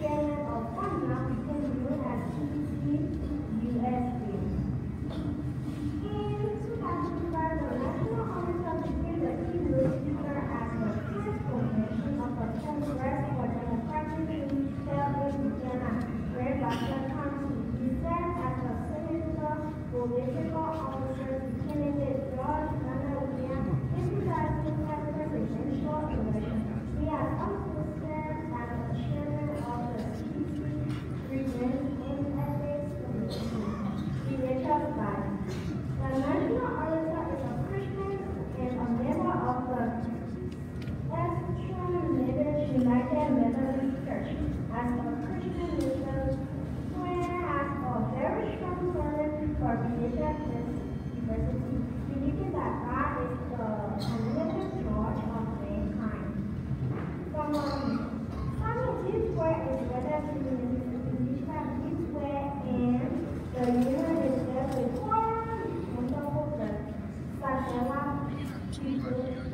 chairman you Tanna, Central and CCUS Thank you.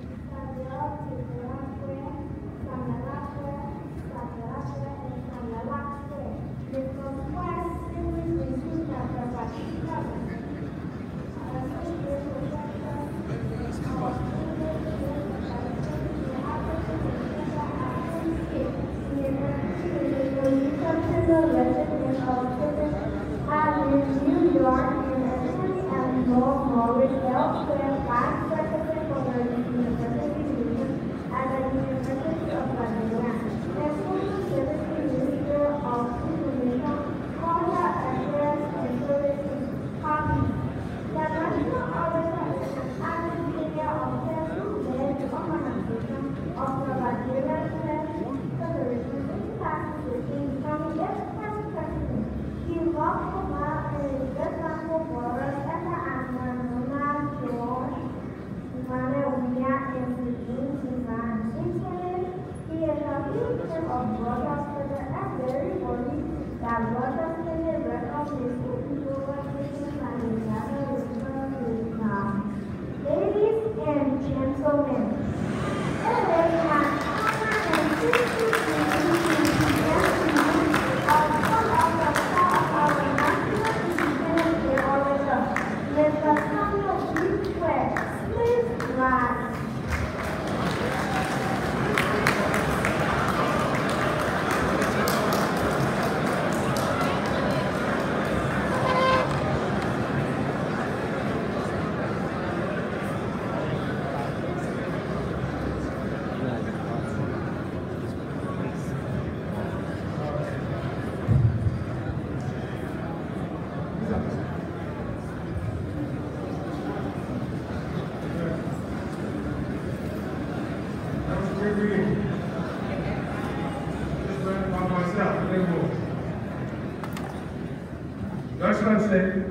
Excellency,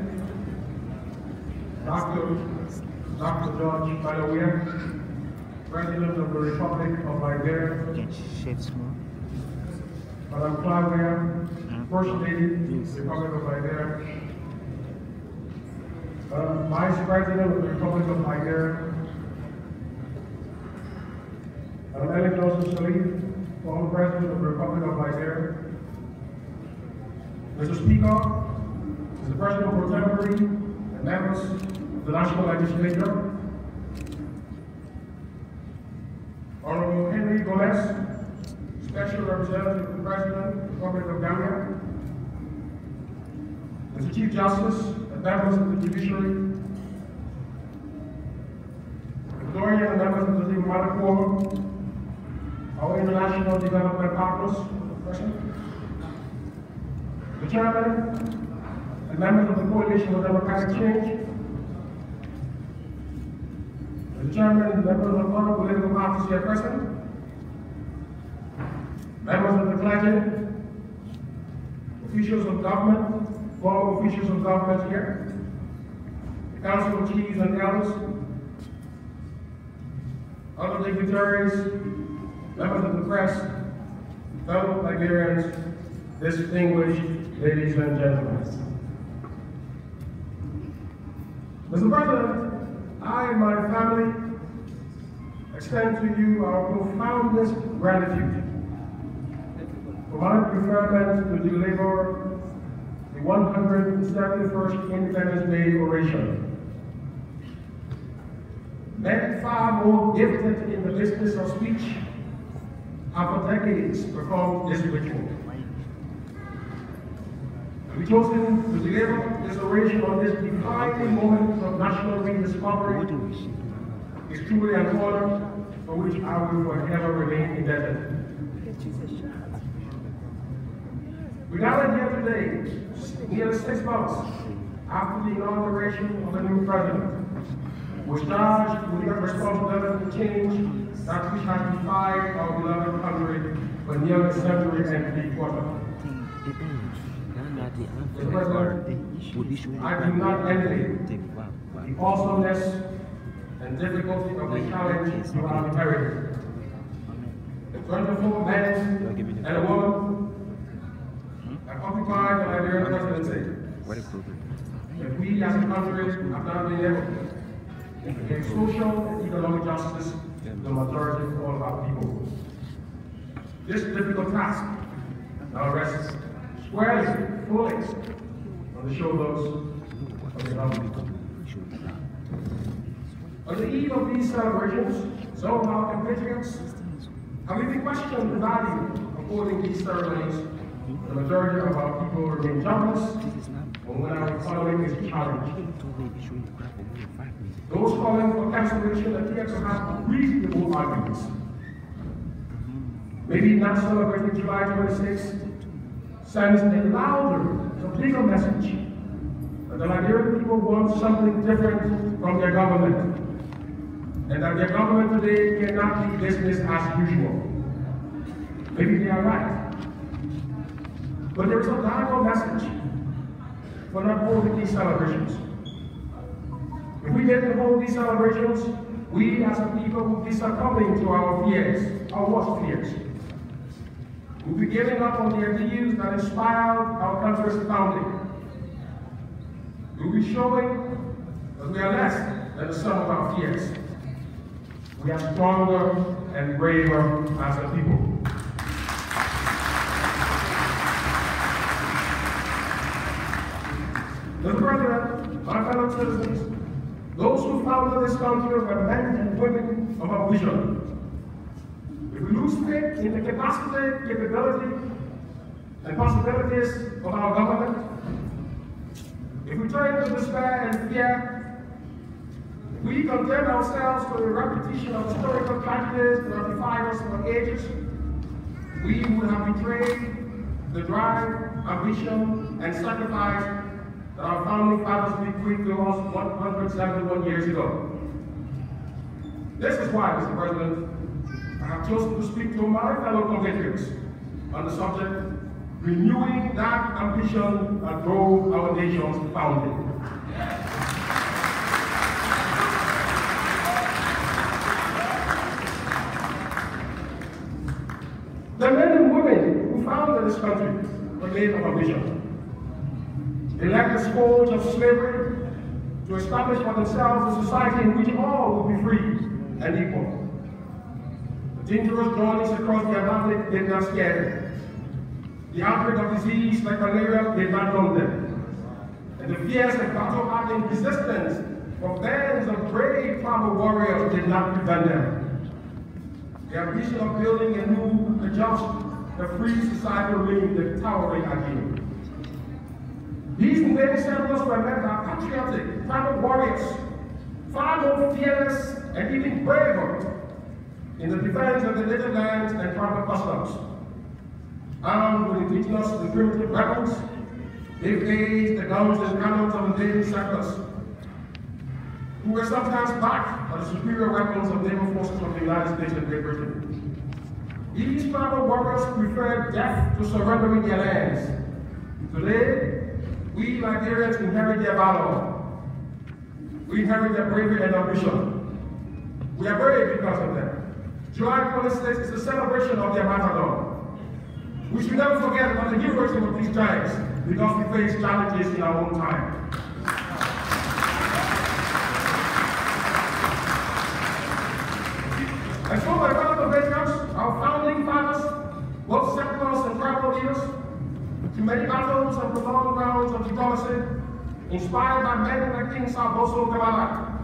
Dr. Dr. George Manneh Weah, President of the Republic of Liberia, Madam Claudia, First Lady of the Republic of Liberia, uh, Vice President of the Republic of Liberia, uh, Madam Ellen Johnson Sirleaf, former President of the Republic of Liberia, Mr. Speaker, the President Pro and members of the National Legislature, Honorable Henry Gomez, Special Representative of the President, Republic of Ghana, the Chief Justice and members of the Judiciary, Victoria and members of the Diplomatic Forum, our international development partners, the Chairman, Members of the coalition for democratic change, the chairman and members of all political parties here present, members of the clergy, officials of government, former officials of government here, the council of chiefs and elders, other dignitaries, members of the press, fellow Liberians, distinguished ladies and gentlemen. Mr. President, I and my family extend to you our profoundest gratitude for my preferment to deliver the 171st Independence Day oration. Men far more gifted in the business of speech have for decades performed this ritual. We chosen to deliver this oration on this defining moment of national rediscovery is truly an honor for which I will forever remain indebted. We gathered here today, nearly six months after the inauguration of a new president, was charged with the responsibility to change that which has defied our beloved country for nearly a century and three quarters. Mr. President, I do not envy the awesomeness and difficulty of the challenge you are carrying. The 24 men and a woman have occupied the Liberian presidency. If we as a country have not been able to get social and economic justice to the majority of all of our people. This difficult task now rests squarely, fully on the shoulders of the government. On the eve of these celebrations, some of our compatriots have even questioned the value of holding these ceremonies. The majority of our people remain jobless, and when our economy is challenged. Those calling for cancellation appear to have reasonable arguments. Maybe not celebrating July 26th sends a louder, bigger message that the Liberian people want something different from their government and that their government today cannot be business as usual. Maybe they are right. But there is a powerful message for not holding these celebrations. If we didn't hold these celebrations, we as a people would be succumbing to our fears, our worst fears. We'll be giving up on the ideals that inspired our country's founding. We'll be showing that we are less than the sum of our fears. We are stronger and braver as a people. Mr. President, my fellow citizens, those who founded this country were men and women of our vision. If we lose faith in the capacity, capability, and possibilities of our government, if we turn to despair and fear, we condemn ourselves to a repetition of historical tragedies that defied us for ages, we would have betrayed the drive, ambition, and sacrifice that our founding fathers bequeathed to us 171 years ago. This is why, Mr. President, I to speak to my fellow compatriots on the subject, renewing that ambition that drove our nation's founding. The men and women who founded this country were made of ambition. They left the scourge of slavery to establish for themselves a society in which all would be free and equal. The dangerous journeys across the Atlantic did not scare them. The outbreak of disease like malaria did not dumb them. And the fierce and battle-hardened resistance from bands of brave tribal warriors did not prevent them. Their vision of building a new, a just, a free society remained the towering ideal. These many settlers were led by patriotic, tribal warriors, far more fearless and even braver in the defense of the native lands and tribal customs. Armed with indigenous and primitive weapons, they faced the guns and cannons of invading settlers, who were sometimes backed by the superior weapons of naval forces of the United States and Great Britain. These tribal warriors preferred death to surrendering their lands, Today, we Liberians inherit their valor. We inherit their bravery and ambition. We are brave because of them. July 26th is a celebration of their martyrdom. We should never forget about the heroism of these giants because we face challenges in our own time. And so, my and patriots, our founding fathers, both settlers and tribal leaders, to many battles and prolonged rounds of diplomacy, inspired by men like King Saboso Kamala,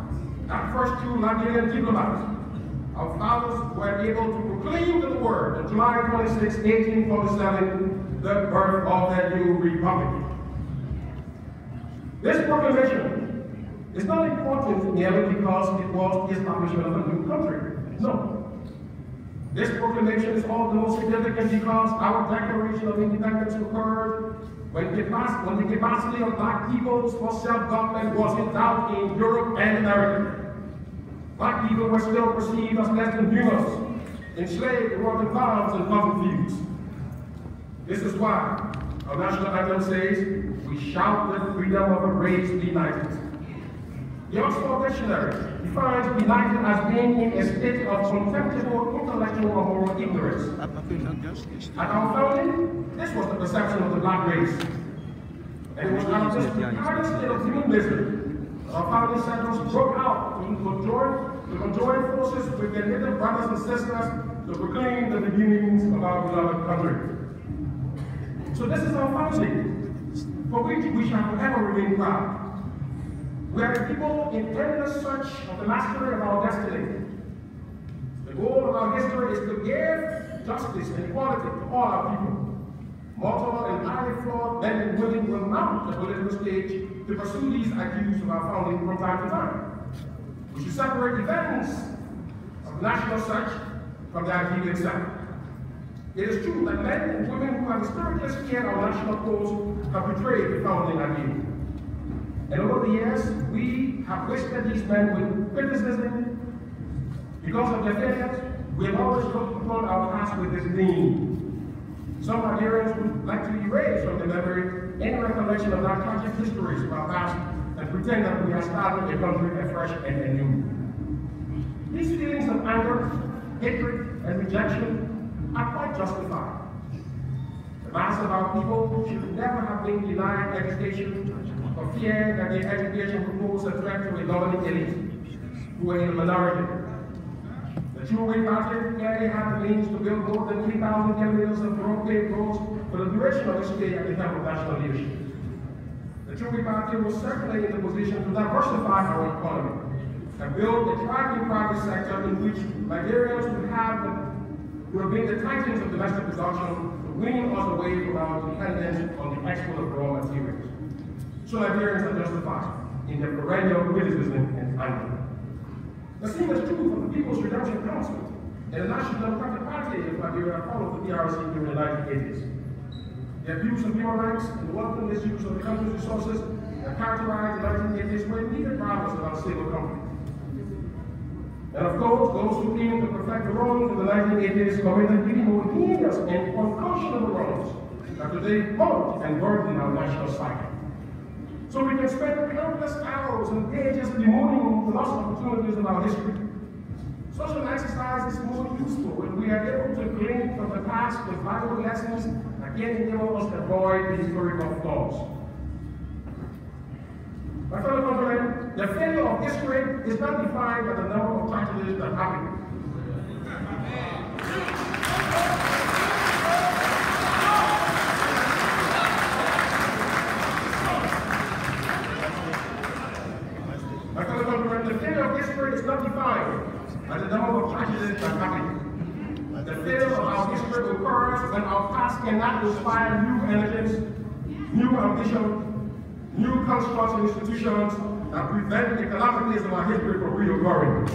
and first two Liberian diplomats, our fathers were able to proclaim the world on July 26, 1847, the birth of their new republic. This proclamation is not important merely because it was the establishment of a new country. No. This proclamation is all the more significant because our Declaration of Independence occurred when the, when the capacity of black peoples for self-government was in doubt in Europe and America. Black people were still perceived as less than humans, enslaved to working farms and cotton fields. This is why our national anthem says, we shout the freedom of a race benighted. The Oxford Dictionary defines benighted as being in a state of contemptible intellectual or moral ignorance. At our founding, this was the perception of the black race. And it was of this precarious state of human misery our founding settlers broke out to conjoin, to conjoin forces with their native brothers and sisters to proclaim the beginnings of our beloved country. So this is our founding, for which we shall forever remain proud. We are a people in endless search of the mastery of our destiny. The goal of our history is to give justice and equality to all our people. Mortal and highly flawed men and women will mount the political stage to pursue these ideals of our founding from time to time. We should separate events of national search from the ideal itself. It is true that men and women who have historically steered our national cause have betrayed the founding ideal. And over the years, we have listed these men with criticism because of their failures. We have always looked upon our past with disdain. Some Liberians would like to erase from the memory any recollection of our tragic histories of our past and pretend that we are starting a country afresh and anew. These feelings of anger, hatred, and rejection are quite justified. The mass of our people should never have been denied education for fear that their education would pose a threat to a governing elite who are in the minority. The True Whig Project clearly had the means to build more than 3,000 kilometers of road paved roads for the duration of its stay at the helm of national leadership. The True Whig Project was certainly in the position to diversify our economy and build a thriving private sector in which Liberians would have would have been the titans of domestic production, winning us away from our dependence on the export of raw materials. So Liberians are justified in their perennial criticism and anger. The same is true for the People's Redemption Council and the National Democratic Party of Liberia followed the PRC during the 1980s. The abuse of human rights and the wanton misuse of the country's resources that characterized the 1980s were drivers of our stable company. And of course, those who came to perfect the wrongs of the 1980s committed even more heinous and unconscionable wrongs that today haunt and burden our national psyche. So we can spend countless hours and pages bemoaning the lost opportunities in our history. Such an exercise is more useful when we are able to glean from the past the valuable lessons that can enable us to avoid the historical flaws. My fellow countrymen, the failure of history is not defined by the number of tragedies that happen. My fellow countrymen, the failure of history is not defined by the number of tragedies that happen. The failure of our history occurs when our past cannot inspire new energies, new ambition, new constructs and institutions that prevent the calamities of our history from reoccurring.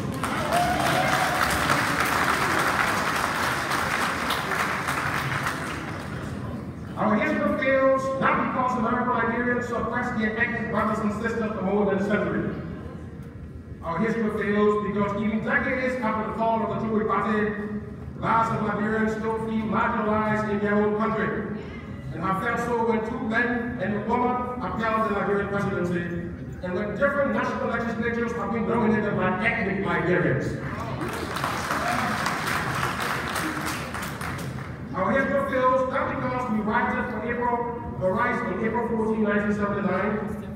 Our history fails not because Americo-Liberians suppressed ethnic brothers and sisters for more than a century. Our history fails because even decades after the fall of the True Whig Party, lives of Liberians still feel marginalized in their own country. And I felt so when two men and a woman upheld the Liberian presidency, and when different national legislatures have been dominated by ethnic Liberians. Our history fails not because we righted on April, the rise on April 14, 1979.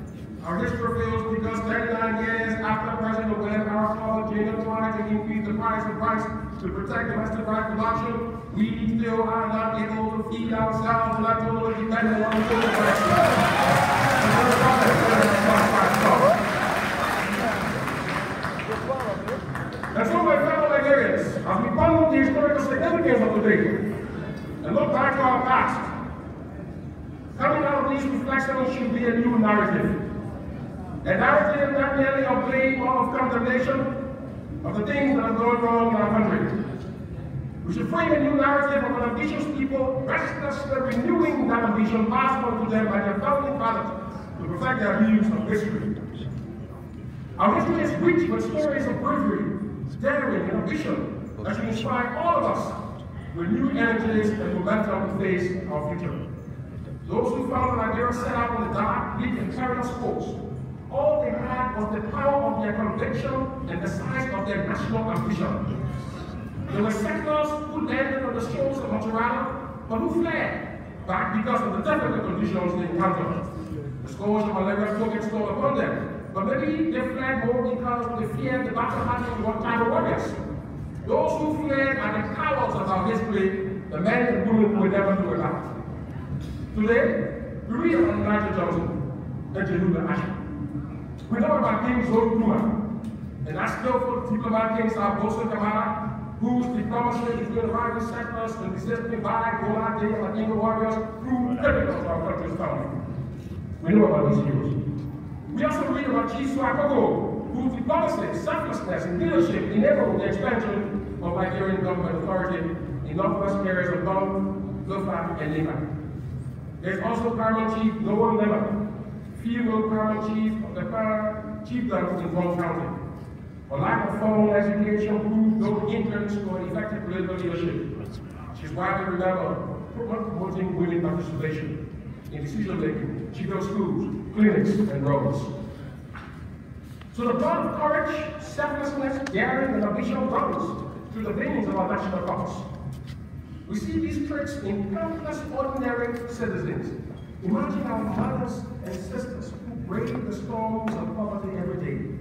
Our history fails because 39 years after President William R. Ford Jr. tried to increase the price of rice to protect domestic rice production, we still are not able to feed ourselves and are totally dependent on food And so, my fellow Liberians, as we ponder the historical significance of the day, and look back to our past. Coming out of these reflections should be a new narrative. A narrative not merely blame or of condemnation of the things that are going wrong in our country. We should frame a new narrative of an ambitious people, restlessly renewing that ambition passed on to them by their founding fathers to perfect their views of history. Our history is rich with stories of bravery, daring, and ambition that should inspire all of us with new energies and momentum to face our future. Those who found Liberia set out on the dark, bleak, and perilous course, all they had was the power of their conviction and the size of their national ambition. There were settlers who landed on the shores of Montreal, but who fled back because of the difficult conditions they encountered. The scourge of malaria its toll upon them, but maybe they fled more because they feared the battle hardened one time warriors. Those who fled are the cowards of our history, the men and women who will never do it. Today, we read about Elijah Johnson and Jehudi Ashmun. We know about King Zolkuma, and i still feel that skillful diplomat King Sabosa Kamara, whose diplomacy is going to rise the settlers and resisting by Gola Day and Latinga warriors through critical to our country's founding. We know about these heroes. We also read about Chief Swakogo, whose diplomacy, selflessness, and leadership enabled the expansion of Liberian government authority in northwest areas of Don, Lofa, and Lima. There's also Paramount Chief Noah Lemon, female Paramount Chief the Chief Chiefdom in Bong County. A lack of formal education proved no hindrance for effective political leadership. She's widely remembered for promoting women participation in decision making, built schools, clinics, and roads. So the blood of courage, selflessness, daring, and ambition runs through the veins of our national cause. We see these traits in countless ordinary citizens. Imagine our mothers and sisters brave the storms of poverty every day,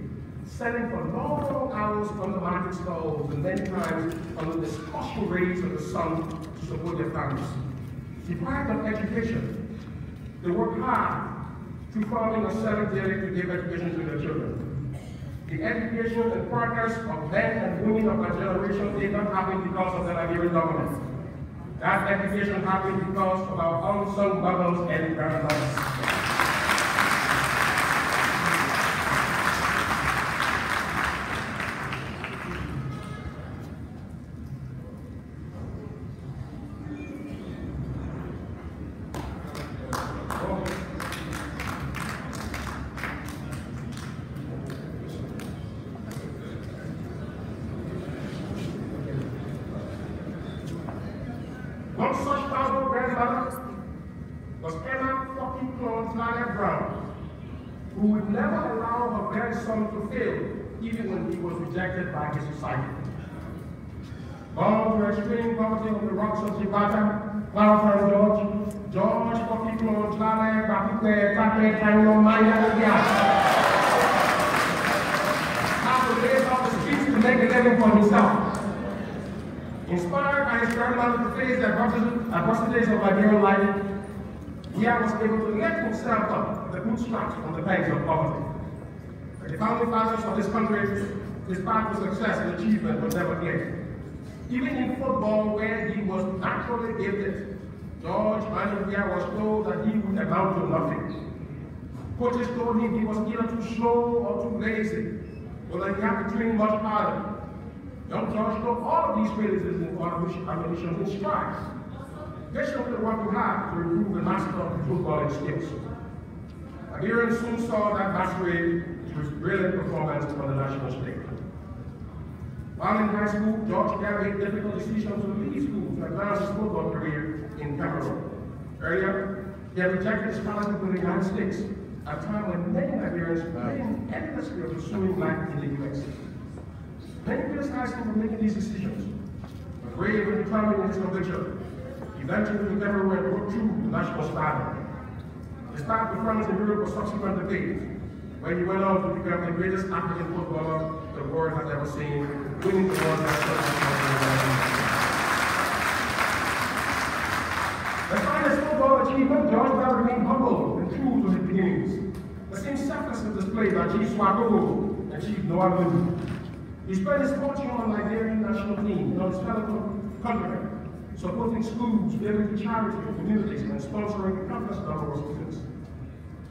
selling for long hours the market stalls and then times under the scorching rays of the sun to support their families. Deprived of education, they work hard to farming or selling daily to give education to their children. The education and progress of men and women of our generation did not happen because of the Liberian government. That education happened because of our unsung mothers and grandmothers. Days off the streets to make a living for himself. Inspired by his grandmother to face the adversities of Liberian life, Yah was able to let himself up the bootstraps from the banks of poverty. The founding fathers of this country, his path to success and achievement was never clear. Even in football, where he was naturally gifted, George Manuel was told that he would amount to nothing. Coaches told him he was either too slow or too lazy, or that he had to train much harder. Young George took all of these criticisms and admonitions in stride. This is what we have to improve the master of footballing skills. Liberians soon saw that mastery with brilliant performance on the national stage. While in high school, George made difficult decisions to leave school to advance his football career in Cameroon. Earlier, he had rejected scholarship in the United States at a time when many Liberians were endlessly pursuing life in the US. Many criticized him for making these decisions, but brave and determined in his conviction, eventually he never went broke through the national standard. Despite the performance in Europe for subsequent decades, where he went on to become the greatest African footballer the world has ever seen, winning the World Cup. Despite his football achievement, George Bell remained humble and true to his beginnings. The same selflessness displayed by Chief Swagogo and Chief Noah Lundu. He spent his fortune on the Liberian national team and on his fellow countrymen, supporting schools, building to charity and communities, and sponsoring countless number of students.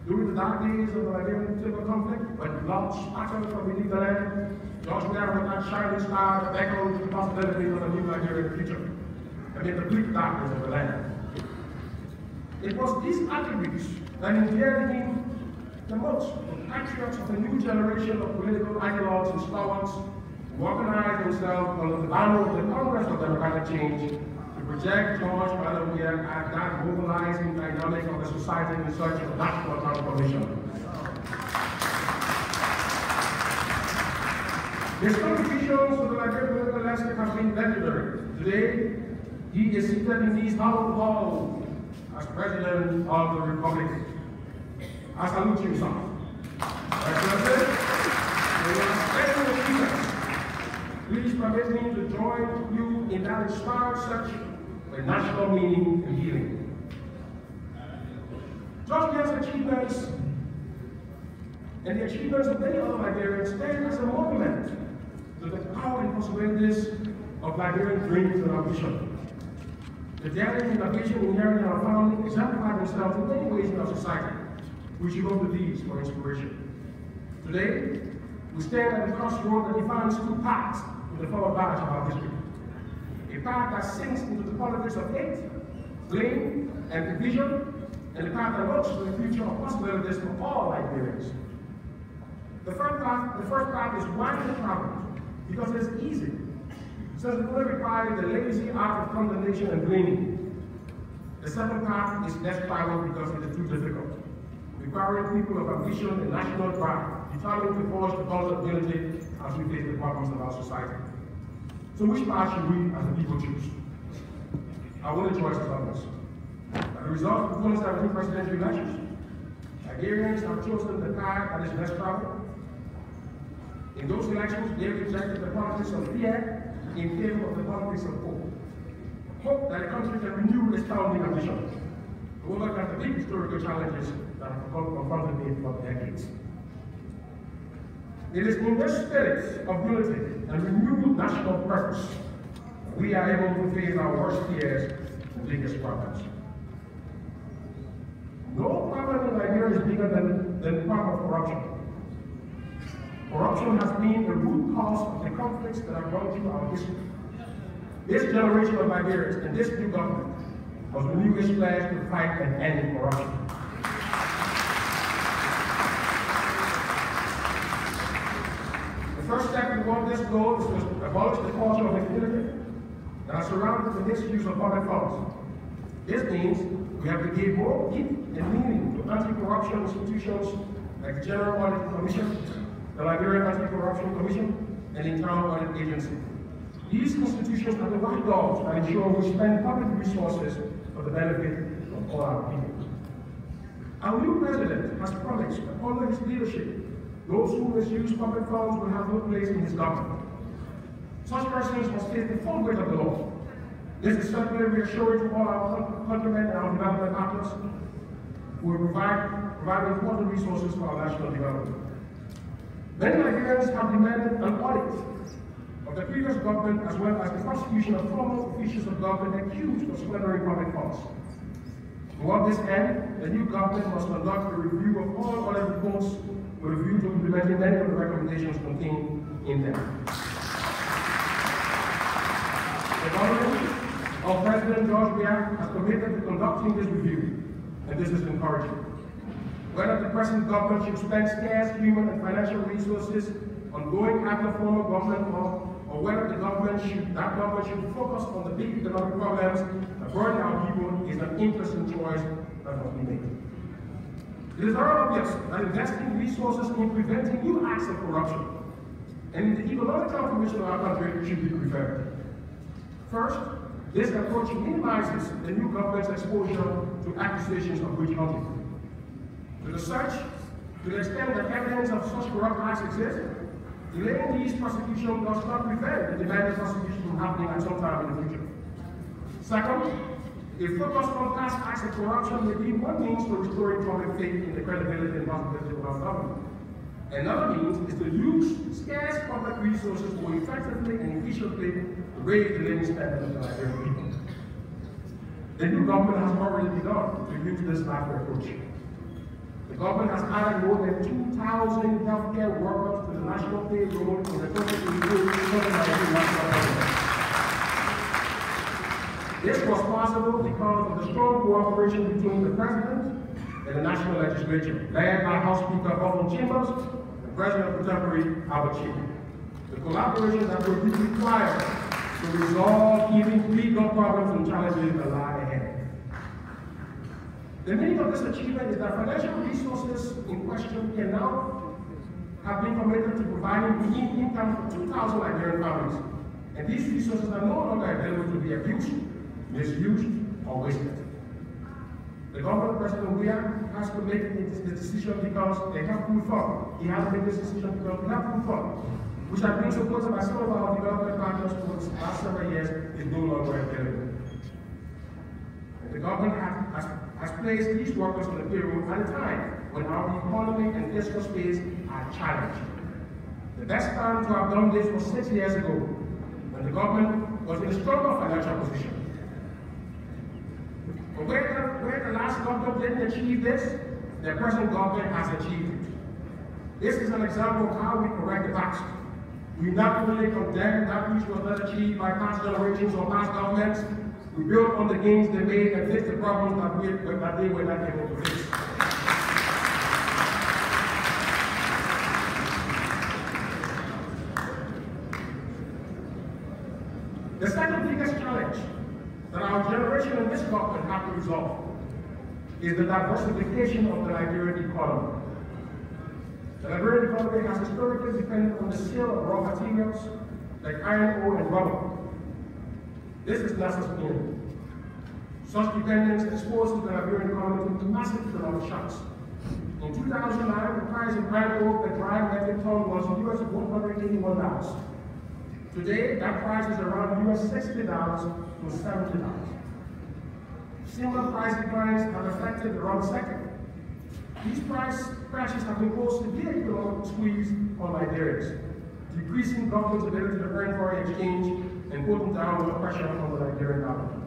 During the dark days of the Liberian civil conflict, when blood spattered from beneath the land, George Blair was that shining star that echoed the possibility of a new Liberian future amid the bleak darkness of the land. It was these attributes that endeared him the most the patriots of a new generation of political ideologues and stalwarts who organized themselves under the banner of the Congress of Democratic Change to project George Manneh Weah as that mobilizing dynamic of the society in search of national transformation. His contributions to the Liberian political landscape have been legendary. Today, he is seated in these hallowed halls as President of the Republic. I salute you, sir. Excellency, with your special defense, please permit me to join you in that inspired search for national meaning and healing. George achievements and the achievements of many other Liberians stand as a monument to the power and possibilities of Liberian dreams and ambition. The daring innovation inherent in our founding exemplify themselves in many ways in our society. We should go to these for inspiration. Today, we stand at the crossroad that defines two paths in the forward march of our history. A path that sinks into the politics of hate, blame, and division, and a path that looks to the future of possibilities for all Liberians. The first path, the first path is widely traveled because it is easy since it only requires the lazy art of condemnation and blaming. The second path is less traveled because it is too difficult, requiring people of ambition and national drive, determined to forge the cause of unity as we face the problems of our society. So which path should we as a people choose? Our only choice is obvious. As a result of the 2017 presidential elections, Liberians have chosen the path that is less traveled. In those elections, they have rejected the politics of fear in favor of the politics of hope. Hope that the country can renew its founding ambition overcome the big historical challenges that have confronted it for decades. It is in this spirit of unity and renewed national purpose we are able to face our worst fears and biggest problems. No problem in Liberia is bigger than, than the problem of corruption. Corruption has been the root cause of the conflicts that have run through our history. This generation of Liberians and this new government was renew its pledge to fight and end corruption. The first step toward this goal is to abolish the culture of impunity that has surrounded the misuse of public funds. This means we have to give more deep and meaning to anti-corruption institutions like the General Audit Commission, the Liberian Anti-Corruption Commission, and the Internal Audit Agency. These institutions are the watchdogs that ensure we spend public resources for the benefit of all our people. Our new president has promised that under his leadership, those who misuse public funds will have no place in his government. Such persons must face the full weight of the law. This is certainly reassuring to all our countrymen and our development partners who will provide, provide important resources for our national development. Many Liberians have demanded an audit of the previous government as well as the prosecution of former officials of government accused of squandering public funds. Toward this end, the new government must conduct a review of all other reports with a view to of the recommendations contained in them. The government of President George Weah has committed to conducting this review, and this is encouraging. Whether the present government should spend scarce human and financial resources on going after former government or, or whether the government should, that government should focus on the big economic problems that burden our people is an interesting choice that must be made. It is obvious that investing resources in preventing new acts of corruption and the economic transformation of our country should be preferred. First, this approach minimizes the new government's exposure to accusations of witch hunting. To the search, to the extent that evidence of such corrupt acts exists, delaying these prosecutions does not prevent the demanded prosecution from happening at some time in the future. Second, a focus on past acts of corruption may be one means to restoring public faith in the credibility and possibility of our government. Another means is to use scarce public resources more effectively and efficiently to raise the living standard of Liberian people. The new government has already begun to use this latter approach. The government has added more than 2,000 healthcare workers to the national payroll in the 2022 national government. This was possible because of the strong cooperation between the President and the National Legislature, led by House Speaker Bhofal Chambers and President of Contemporary Albert Chie. The collaboration that will be required to resolve even legal problems and challenges that lie ahead. The meaning of this achievement is that financial resources in question can now have been committed to providing income for 2,000 Liberian families. And these resources are no longer available to be abused misused, or wasted. The government has to make the decision because they have full fund. He has to make this decision because we have full fund, which has been supported by some of our development partners for the last several years is no longer available. The government has, has, has placed these workers on the payroll at a time when our economy and fiscal space are challenged. The best time to have done this was six years ago, when the government was in a stronger financial position. But where the, where the last government didn't achieve this, the present government has achieved it. This is an example of how we correct the past. We not only condemn that which was not achieved by past generations or past governments, we build on the gains they made and fix the problems that, we, that they were not able to fix. The second biggest challenge that generation and this government have to resolve is the diversification of the Liberian economy. The Liberian economy has historically depended on the sale of raw materials like iron ore and rubber. This is not sustainable. Such dependence exposed the Liberian economy to massive economic shocks. In 2009, the price of iron ore per dry metric ton was US $181. Today, that price is around US $60 to $70. Similar price declines have affected the rubber sector. These price crashes have imposed severe economic squeeze on Liberians, decreasing government's ability to earn foreign exchange and putting downward pressure on the Liberian government.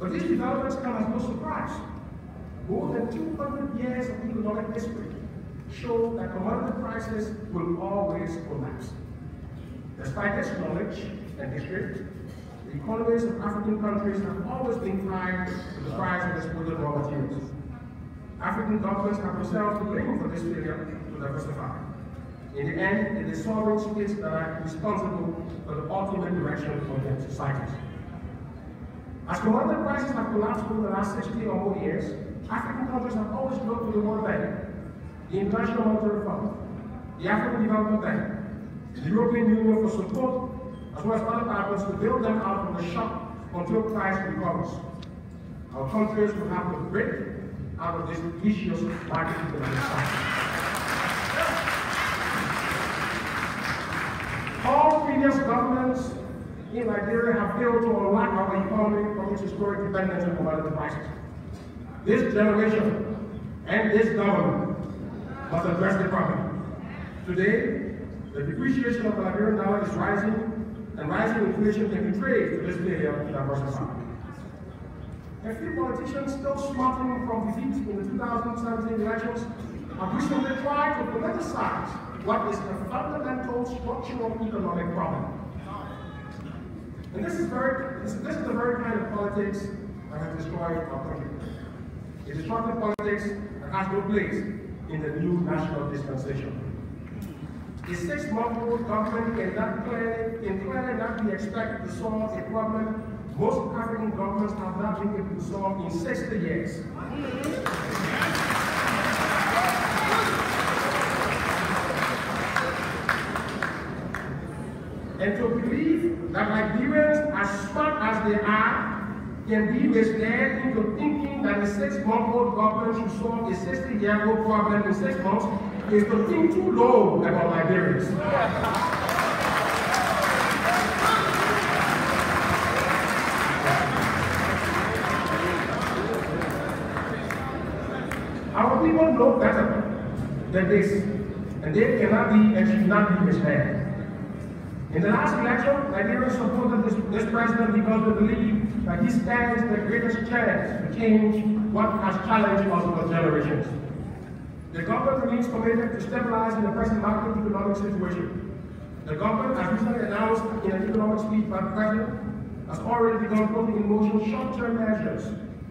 But these developments come as no surprise. More than 200 years of economic history show that commodity prices will always collapse. Despite this knowledge and history, the economies of African countries have always been tied to the price of exported raw materials. African governments have themselves to blame for this failure to diversify. In the end, it is sovereign states that are responsible for the ultimate direction of their societies. As commodity prices have collapsed over the last 60 or more years, African countries have always looked to the World Bank, the International Monetary Fund, the African Development Bank, the European Union for support, as well as other partners to build them out of the shock until price recovers. Our countries will have to break out of this vicious cycle. All previous governments in Liberia have failed to unlock our economy from its historic dependence on commodity prices. This generation and this government must address the problem. Today, the depreciation of the dollar is rising, and rising inflation can be traced to this failure to diversify. A few politicians still smarting from defeat in the 2017 elections have recently tried to politicize what is a fundamental structural economic problem. And this is very this, this is the very kind of politics that has destroyed our country. A destructive politics that has no place in the new national dispensation. The six-month-old government cannot clearly, can clearly not be expected to solve a problem most African governments have not been able to solve in 60 years. And to believe that Liberians, as smart as they are, can be misled into thinking that a six-month-old government should solve a 60-year-old problem in six months is to think too low about Liberians. Our people know better than this, and they cannot be and should not be misled. In the last election, Liberians supported this, this president because they believe that he stands the greatest chance to change what has challenged us for generations. The government remains committed to stabilizing the present macroeconomic situation. The government, as recently announced in an economic speech by the president, has already begun putting in motion short-term measures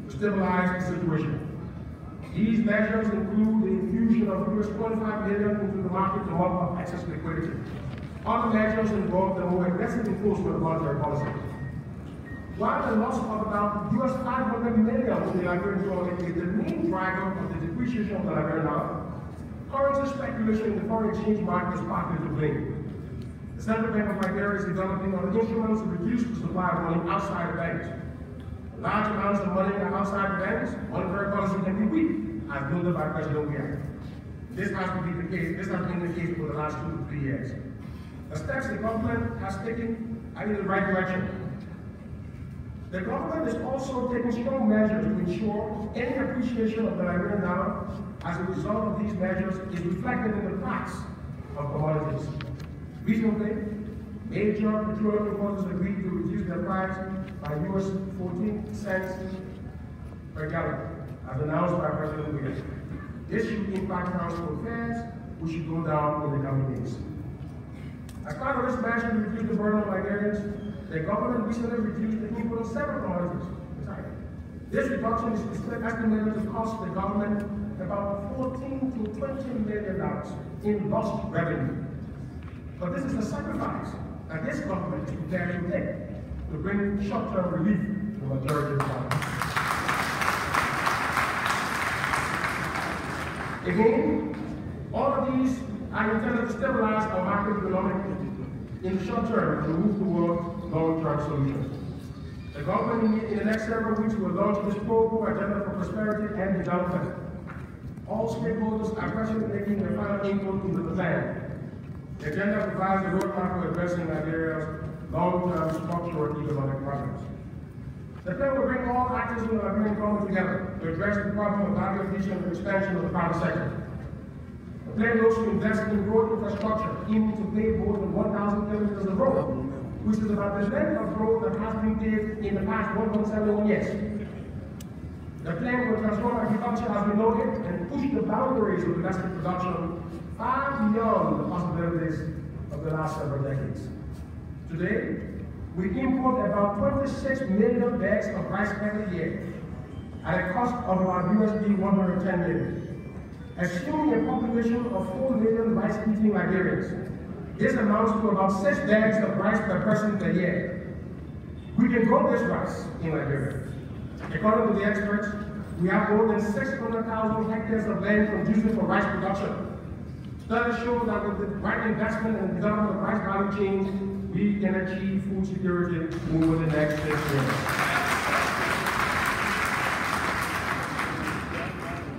to stabilize the situation. These measures include the infusion of US 25 million into the market to up excess liquidity. Other measures involve the more aggressive enforcement of monetary policy. While the loss of about US 500 million in the Liberian economy is the main driver of the depreciation of the Liberian dollar, currency speculation in the foreign exchange market is partly to blame. The Central Bank of Liberia is developing other instruments to reduce the supply of money outside banks. Large amounts of money are outside banks, monetary policy can be weak, as noted by President Weah. This has to be the case, this has been the case for the last two to three years. The steps the government has taken are in the right direction. The government is also taking strong measures to ensure any appreciation of the Liberian dollar as a result of these measures is reflected in the price of commodities. Recently, major petroleum importers agreed to reduce their price by US 14 cents per gallon, as announced by President Williams. This should impact household fares, which should go down in the coming days. As part of this measure to reduce the burden on Liberians, the government recently reduced the import of several commodities. This reduction is estimated to cost the government about 14 to 20 million dollars in lost revenue. But this is the sacrifice that this government is prepared to take to bring short-term relief to the majority the government. Again, all of these are intended to stabilize our macroeconomic in the short term and move toward long-term solutions. The government in the next several weeks will launch this pro agenda for prosperity and development. All stakeholders are presently making their final input into the plan. The agenda provides a roadmap for addressing Liberia's long-term structural economic problems. The plan will bring all actors in the Liberian economy together to address the problem of value and expansion of the private sector. The plan also invest in road infrastructure, aiming to pave more than 1,000 kilometers of road, which is about the length of road that has been paved in the past 171 years. The plan will transform agriculture, as we know and push the boundaries of domestic production far beyond the possibilities of the last several decades. Today, we import about 26 million bags of rice every year at a cost of about USD 110 million. Assuming a population of 4 million rice-eating Liberians, this amounts to about 6 bags of rice per person per year. We can grow this rice in Liberia. According to the experts, we have more than 600,000 hectares of land conducive for rice production. Studies show that with the right investment and development of rice value chains, we can achieve food security over the next six years.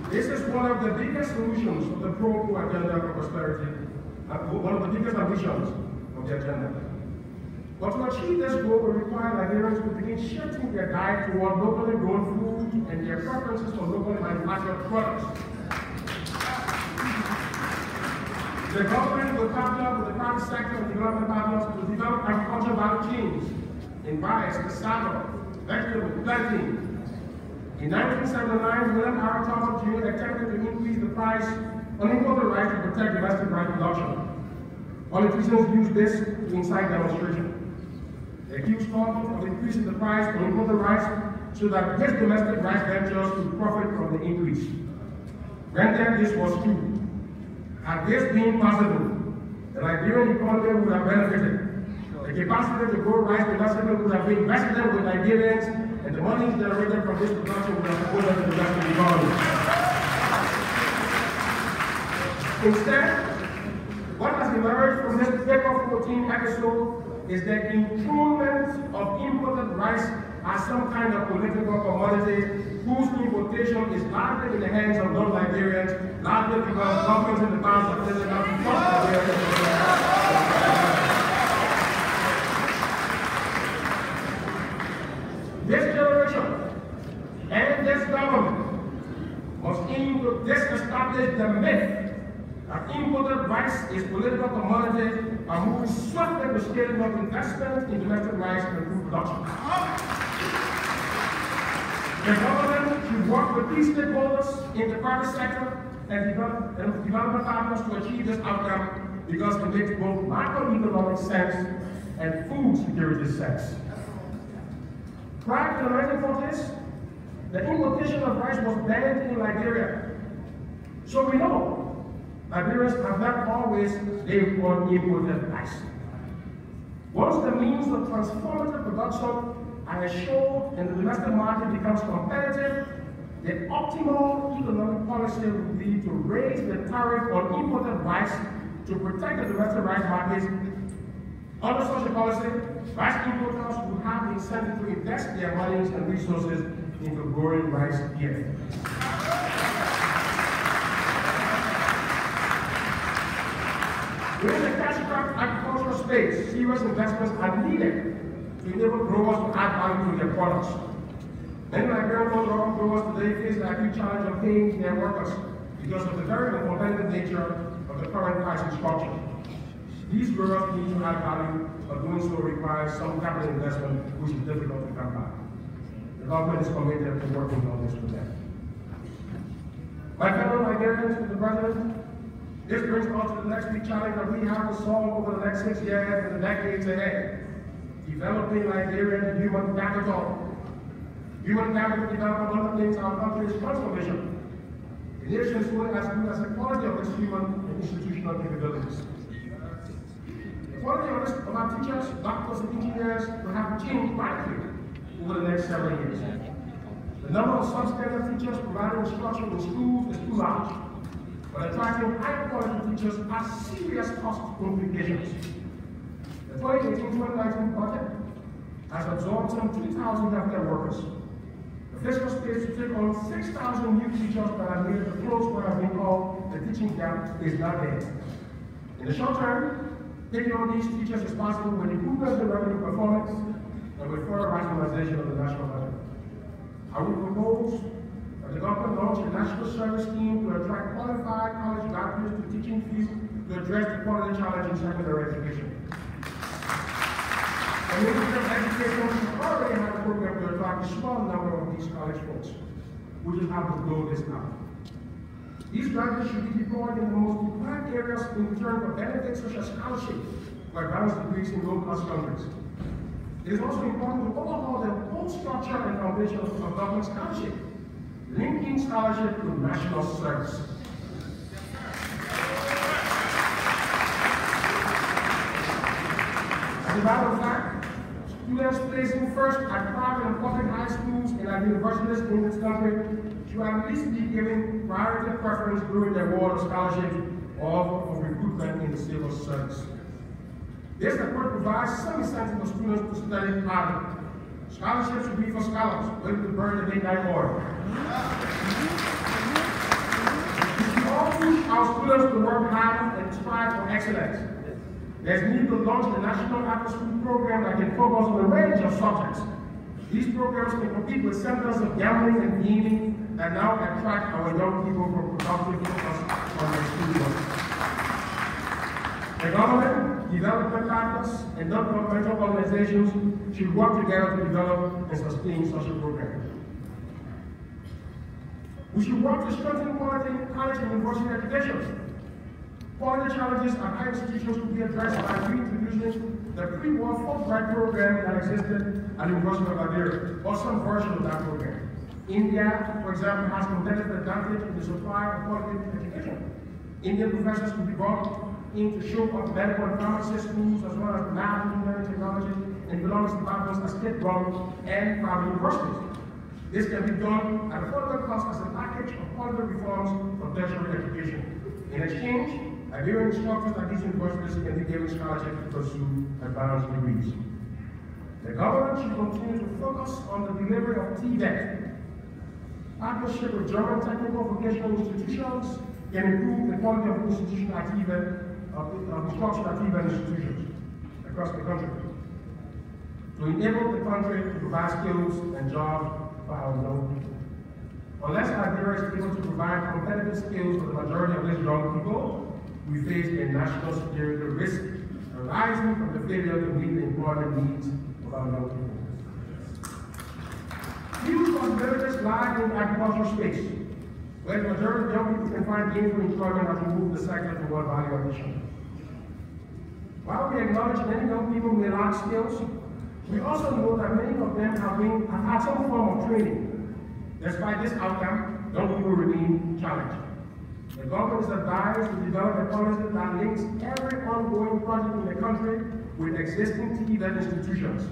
This is one of the biggest solutions of the pro agenda for prosperity, one of the biggest ambitions of the agenda. But to achieve this goal will require Liberians to begin shifting their diet toward locally grown food and their preferences for locally manufactured products. The government will partner with the private sector and development partners to develop agricultural value chains in rice, cassava, vegetable, planting. In 1979, William R. Tolbert Jr. attempted to increase the price imported rice to protect domestic rice production. Politicians use this to incite demonstration. They accused Tolbert of increasing the price on imported rice so that his domestic rice ventures could profit from the increase. Granted, this was true. Had this been possible, the Liberian economy would have benefited. The capacity to grow rice domestically would have been invested with Liberians, and the money generated from this production would have supported the domestic economy. Instead, what has emerged from this April 14 episode is the enthronement of imported rice as some kind of political commodity whose importation is largely in the hands of non-Liberians, largely because governments in the past have taken Liberians. This generation and this government must aim to disestablish the myth imported rice is political commodity and move swiftly to scaling up investment in domestic rice and food production. The government should work with key stakeholders in the private sector and develop, and development partners to achieve this outcome because it makes both macroeconomic sense and food security sense. Prior to the 1940s, the importation of rice was banned in Liberia. So we know Liberians have not always lived on imported rice. Once the means of transformative production are assured and the domestic market becomes competitive, the optimal economic policy would be to raise the tariff on imported rice to protect the domestic rice market. Under such a policy, rice importers would have the incentive to invest their monies and resources into growing rice here. The crop agricultural space, serious investments are needed to enable growers to add value to their products. Many Liberian smallholder growers today face the acute challenge of paying their workers because of the very uncompetitive nature of the current pricing structure. These growers need to add value, but doing so requires some capital investment, which is difficult to come by. The government is committed to working on this with them. My fellow Liberians, Mr. President, this brings us to the next big challenge that we have to solve over the next six years and the decades ahead. Developing Liberian human capital. Human capital development underpins our country's transformation. The nation's only as good as the quality of its human and institutional capabilities. The quality of, this, of our teachers, doctors, and engineers will have to change radically over the next several years. The number of substandard teachers providing instruction in schools is too large but attracting high quality teachers has serious cost implications. The 2018-2019 budget has absorbed some 2,000 healthcare workers. The fiscal space to take on 6,000 new teachers that are needed to close what has been called the teaching gap is not there. In the short term, taking on these teachers is possible with improvements in revenue performance and with further rationalization of the national budget. I would propose the government launched a national service scheme to attract qualified college graduates to teaching fees to address the quality challenge in secondary education. The Ministry of Education already have a program to attract a small number of these college folks. We just have to grow this out. These graduates should be deployed in the most deprived areas in return for benefits such as scholarship for advanced degrees in low-cost countries. It is also important to overhaul the whole structure and foundation of government scholarship linking scholarship to national service. As a matter of fact, students placing first at private and public high schools and at universities in this country should at least be given priority preference during their award of scholarships or of recruitment in the civil service. This approach provides some incentive for students to study harder. Scholarships should be for scholars, ready to burn the midnight oil. All push our students to work hard and strive for excellence. There's need to launch a national after-school program that can focus on a range of subjects. These programs can compete with centers of gambling and gaming that now attract our young people from productive focus on their schoolwork. The government, development partners, and non-governmental organizations should work together to develop and sustain such a program. We should work to strengthen quality college and university education. Quality challenges at higher institutions could be addressed by reintroducing the pre-war Fulbright program that existed at the University of Liberia, or some version of that program. India, for example, has competitive advantage in the supply of quality education. Indian professors could be brought aim to show up medical and pharmacy schools as well as math, engineering, technology, and economics departments at state-run and private universities. This can be done at a further cost as a package of further reforms for tertiary education. In exchange, Liberian instructors at these universities can be given scholarships to pursue advanced degrees. The government should continue to focus on the delivery of TVET. Partnership with German technical vocational institutions can improve the quality of institution at TVET, of, of instruction at TVET institutions across the country. To enable the country to provide skills and jobs for our young people. Unless Liberia is able to provide competitive skills for the majority of these young people, we face a national security risk arising from the failure to meet the employment needs of our young people. These possibilities lie in agricultural space, where the majority of young people can find gainful employment as we move the sector toward value addition. While we acknowledge many young people may lack skills, we also know that many of them have, been, have had some form of training. Despite this outcome, young people remain challenged. The government is advised to develop a policy that links every ongoing project in the country with existing TVET institutions.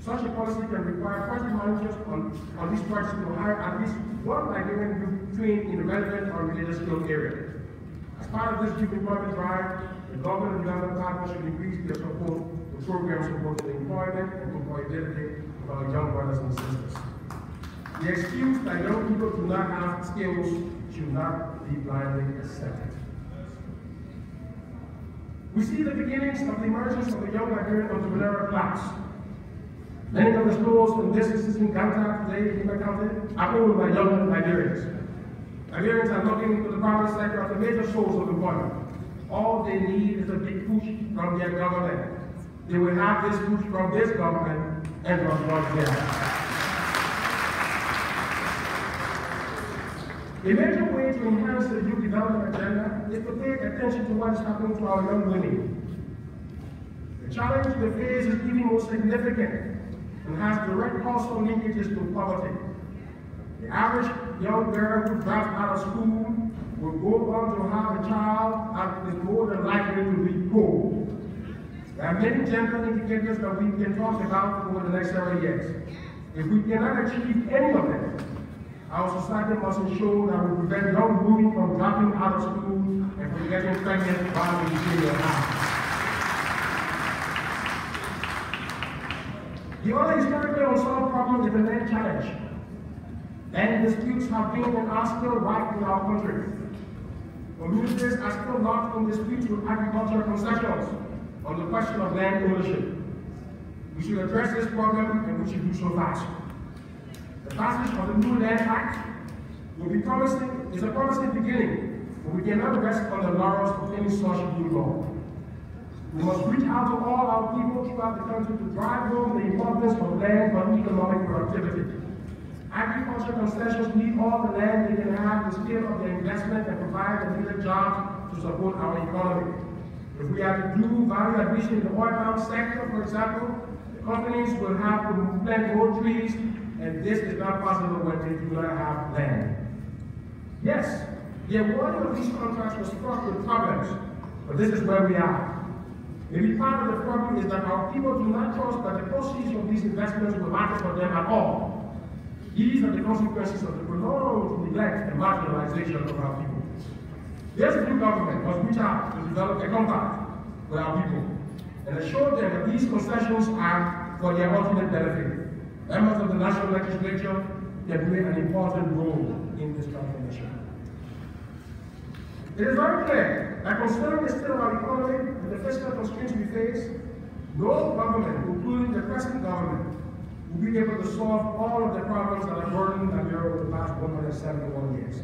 Such a policy can require project managers on, on these projects to hire at least one Liberian group trained in relevant or related skill area. As part of this youth employment drive, the government and development partners should increase their support programs supporting the employment and employability of our young brothers and sisters. The excuse that young people do not have skills should not be blindly accepted. We see the beginnings of the emergence of the young Liberian entrepreneurial class. Many of the stores and businesses in Ganta today in Nimba County are owned by young Liberians. Liberians are looking into the private sector as a major source of employment. All they need is a big push from their government. They will have this push from this government and from God A major way to enhance the youth development agenda is to pay attention to what is happening to our young women. The challenge they face is even more significant and has direct causal linkages to poverty. The average young girl who drops out of school will go on to have a child and is more than likely to be poor. There are many gentle indicators that we can talk about over the next several years. If we cannot achieve any of them, our society must ensure that we prevent young women from dropping out of school and from getting pregnant while in junior high. The other historically unsolved problem is the land challenge. Land disputes have been are still rife in our country. Communities are still locked in disputes with agricultural concessions on the question of land ownership. We should address this problem and we should do so fast. The passage of the New Land Act will be promising, is a promising beginning, but we cannot rest on the laurels of any such new law. We must reach out to all our people throughout the country to drive home the importance of land for economic productivity. Agriculture concessions need all the land they can have to scale up their investment and provide the needed jobs to support our economy. If we have to do value addition in the oil sector, for example, companies will have to plant more trees, and this is not possible when they do not have land. Yes, the awarding of these contracts was fraught with problems, but this is where we are. Maybe part of the problem is that our people do not trust that the proceeds of these investments will matter for them at all. These are the consequences of the prolonged neglect and marginalization of our people. This new government must reach out to develop a compact with our people and assure them that these concessions are for their ultimate benefit. Members of the national legislature can play an important role in this transformation. It is very clear that considering the state of our economy and the fiscal constraints we face, no government, including the present government, will be able to solve all of the problems that have burdened Liberia over the past 171 years.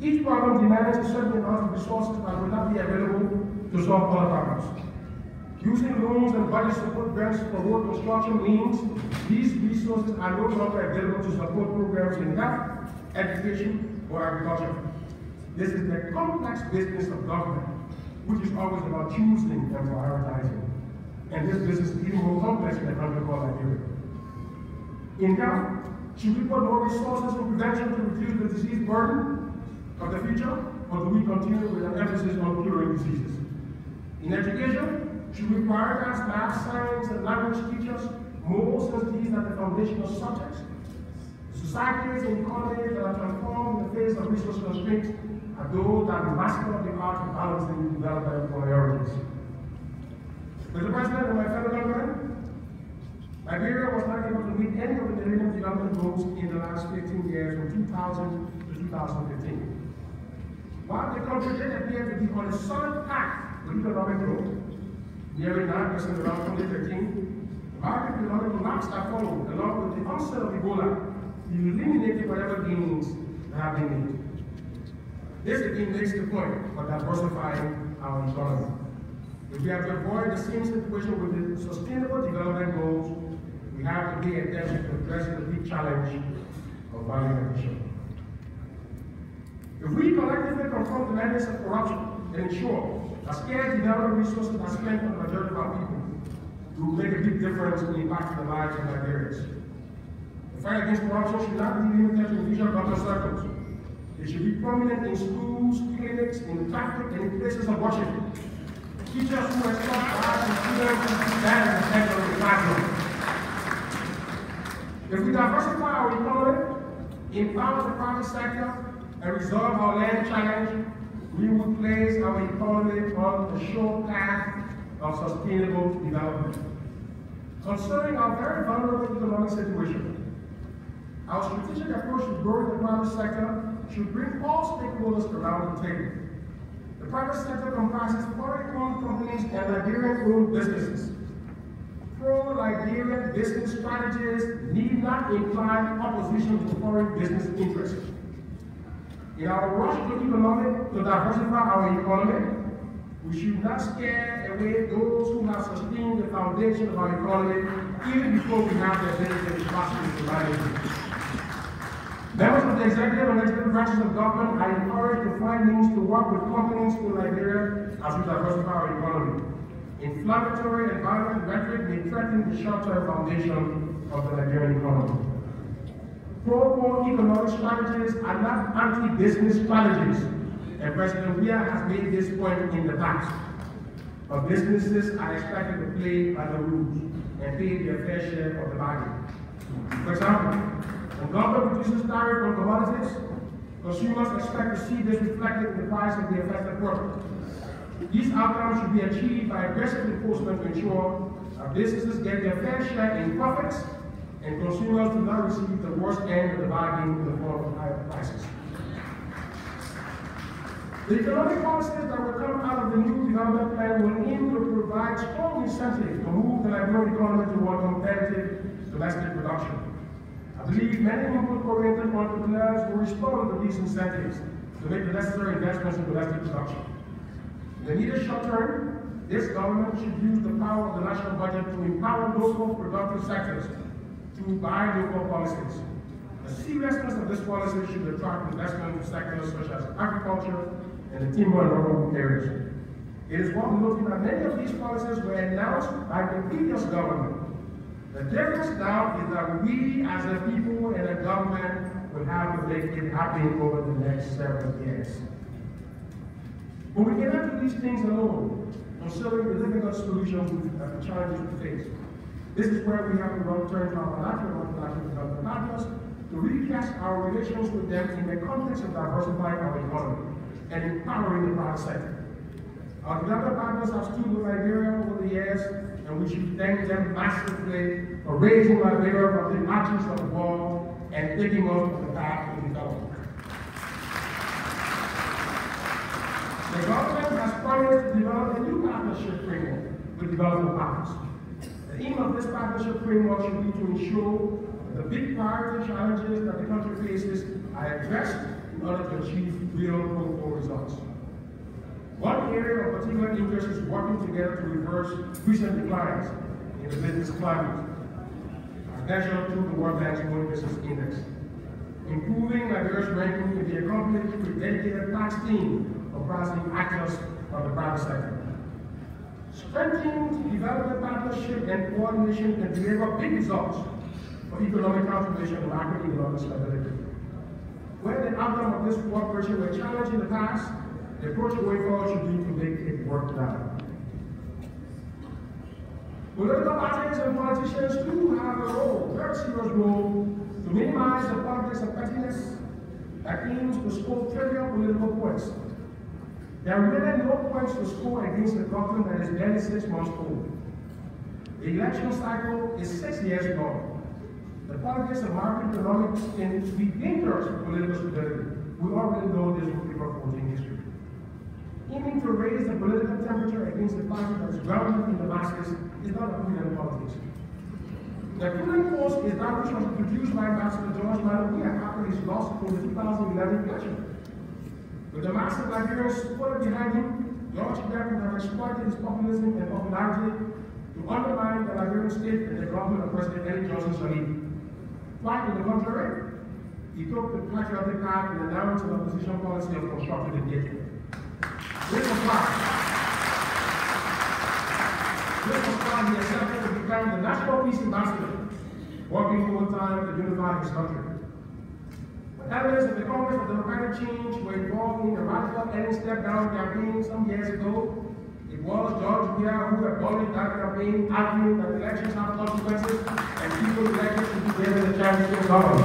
Each problem demands a certain amount of resources that will not be available to solve all problems. Using loans and budget support grants for road construction means these resources are no longer available to support programs in health, education, or agriculture. This is the complex business of government, which is always about choosing and prioritizing. And this business is even more complex a country called Liberia. In health, should we put more resources in prevention to reduce the disease burden? Of the future, or do we continue with an emphasis on curing diseases? In education, should we prioritize math, science, and language teachers more since these are the foundational subjects? Societies and economies that are transformed in the face of resource constraints are those that master the art of balancing development priorities. Mr. President and my fellow countrymen, Liberia was not able to meet any of the Millennium Development Goals in the last 15 years from 2000 to 2015. While the country did appear to be on a solid path for economic growth, nearly 9% around 2013, market economic collapse that along with the onset of Ebola, eliminated whatever gains have been made. This again makes the point of diversifying our economy. If we have to avoid the same situation with the sustainable development goals, we have to pay attention to addressing the big challenge of value addition. If we collectively confront the madness of corruption and ensure that scarce development resources are spent on the majority of our people, we will make a big difference in impacting the lives of Liberians. The fight against corruption should not be limited to official government circles. It should be prominent in schools, clinics, in traffic, and in places of worship. Teachers who lives and students center of the classroom. If we diversify our economy, empower the private sector, and resolve our land challenge, we will place our economy on a sure path of sustainable development. Considering our very vulnerable economic situation, our strategic approach to growing the private sector should bring all stakeholders around the table. The private sector comprises foreign-owned companies and Liberian-owned businesses. Pro-Liberian business strategies need not imply opposition to foreign business interests. In our rush to economic to diversify our economy, we should not scare away those who have sustained the foundation of our economy even before we have the ability to manage it. Members of the executive and legislative branches of government are encouraged to find means to work with companies in Liberia as we diversify our economy. Inflammatory and violent rhetoric may threaten the short-term foundation of the Liberian economy. Pro-poor economic strategies are not anti-business strategies, and President Weah has made this point in the past. But businesses are expected to play by the rules and pay their fair share of the bargain. For example, when government reduces tariff on commodities, consumers expect to see this reflected in the price of the affected product. These outcomes should be achieved by aggressive enforcement to ensure that businesses get their fair share in profits and consumers do not receive the worst end of the bargain in the form of higher prices. The economic policies that will come out of the new development plan will aim to provide strong incentives to move the Liberian economy toward competitive domestic production. I believe many input-oriented entrepreneurs will respond to these incentives to make the necessary investments in domestic production. In the near short term, this government should use the power of the national budget to empower local productive sectors to buy local policies. The seriousness of this policy should attract investment in sectors such as agriculture and the timber and rural areas. It is worth noting that many of these policies were announced by the previous government. The difference now is that we as a people and a government will have to make it happen over the next several years. But we cannot do these things alone, considering the difficult solutions the challenges we face. This is where we have to turn to our bilateral and multilateral development partners to recast our relations with them in the context of diversifying our economy and empowering the private sector. Our development partners have stood with Liberia over the years, and we should thank them massively for raising Liberia from the arches of the world and taking us on the path to development. The government has promised to develop a new partnership framework with development partners. The aim of this partnership framework should be to ensure the big priority challenges that the country faces are addressed in order to achieve real hopeful results. One area of particular interest is working together to reverse recent declines in the business climate, as measured through the World Bank's Doing Business Index. Improving Liberia's ranking can be accomplished with dedicated tax team comprising actors of the private sector. Strengthening development partnership and coordination can deliver big results for economic transformation and macroeconomic stability. where the outcome of this cooperation were challenged in the past, the approach going forward should be to make it work now. Political parties and politicians do have a role, very serious role, to minimize the politics of pettiness that aims to score trivial political points. There are really no points to score against the government that is barely six months old. The election cycle is six years long. The politics of market economics can be dangerous for political stability. We already know this from April 14 history. Aiming to raise the political temperature against the party that is grounded in the masses is not a prudent politics. The prudent course is that which was produced by Ambassador George Manneh Weah after his loss in the 2011 election. With the massive Liberian support behind him, George could have exploited his populism and popularity to undermine the Liberian state and the government of President Ellen Johnson Sirleaf. Quite on the contrary, he took the patriotic path and announced an opposition policy of constructive engagement. This was why. This was why he accepted to become the national peace ambassador, working full time to unify his country. Elements of the Congress of Democratic Change were involved in a radical ending step down campaign some years ago. It was George Weah who abandoned that campaign, arguing that elections have consequences and people elected to be given the chance to govern.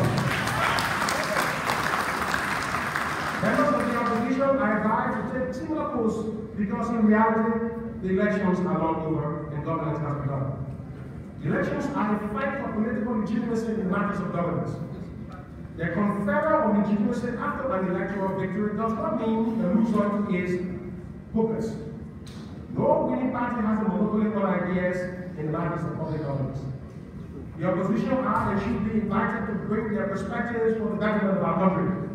Members of the opposition are advised to take similar course because in reality, the elections are long over and governance has begun. Elections are a fight for political legitimacy in matters of governance. The conferral of legitimacy after an electoral victory does not mean the loser is hopeless. No winning party has a monopoly on ideas in matters of public governance. The opposition are and should be invited to bring their perspectives for the betterment of our country.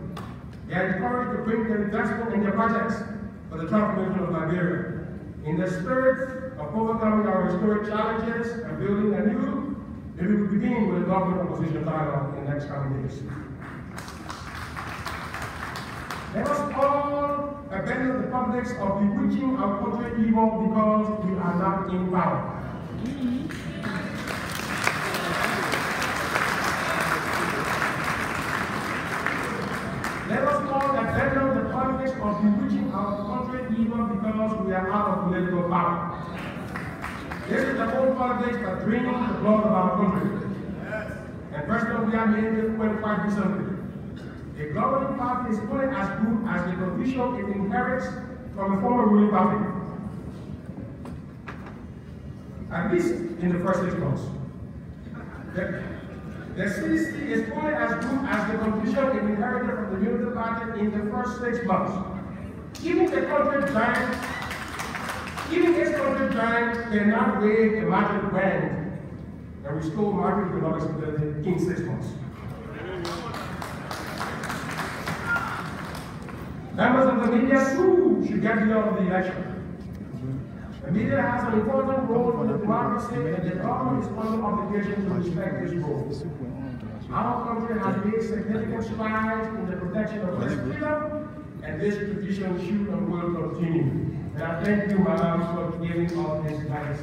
They are encouraged to bring their investment and their projects for the transformation of Liberia. In the spirit of overcoming our historic challenges and building anew, we will begin with a government opposition dialogue in the next coming days. Let us all abandon the politics of bewitching our country evil because we are not in power. Let us all abandon the politics of bewitching our country evil because we are out of political power. This is the whole politics that drains the blood of our country. And President William made this point quite recently. A governing party is only as good as the condition it inherits from a former ruling party. At least in the first six months. The, the CDC is only as good as the condition it inherited from the Unity Party in the first six months. Even the country giant, even this country giant cannot wave a magic wand and restore market economic stability in six months. Members of the media too should get rid of the election. The media has an important role in the democracy and the government is under obligation to respect this role. Our country has made significant strides in the protection of press freedom and this tradition should and will continue. And I thank you, Madam, for giving all this guidance.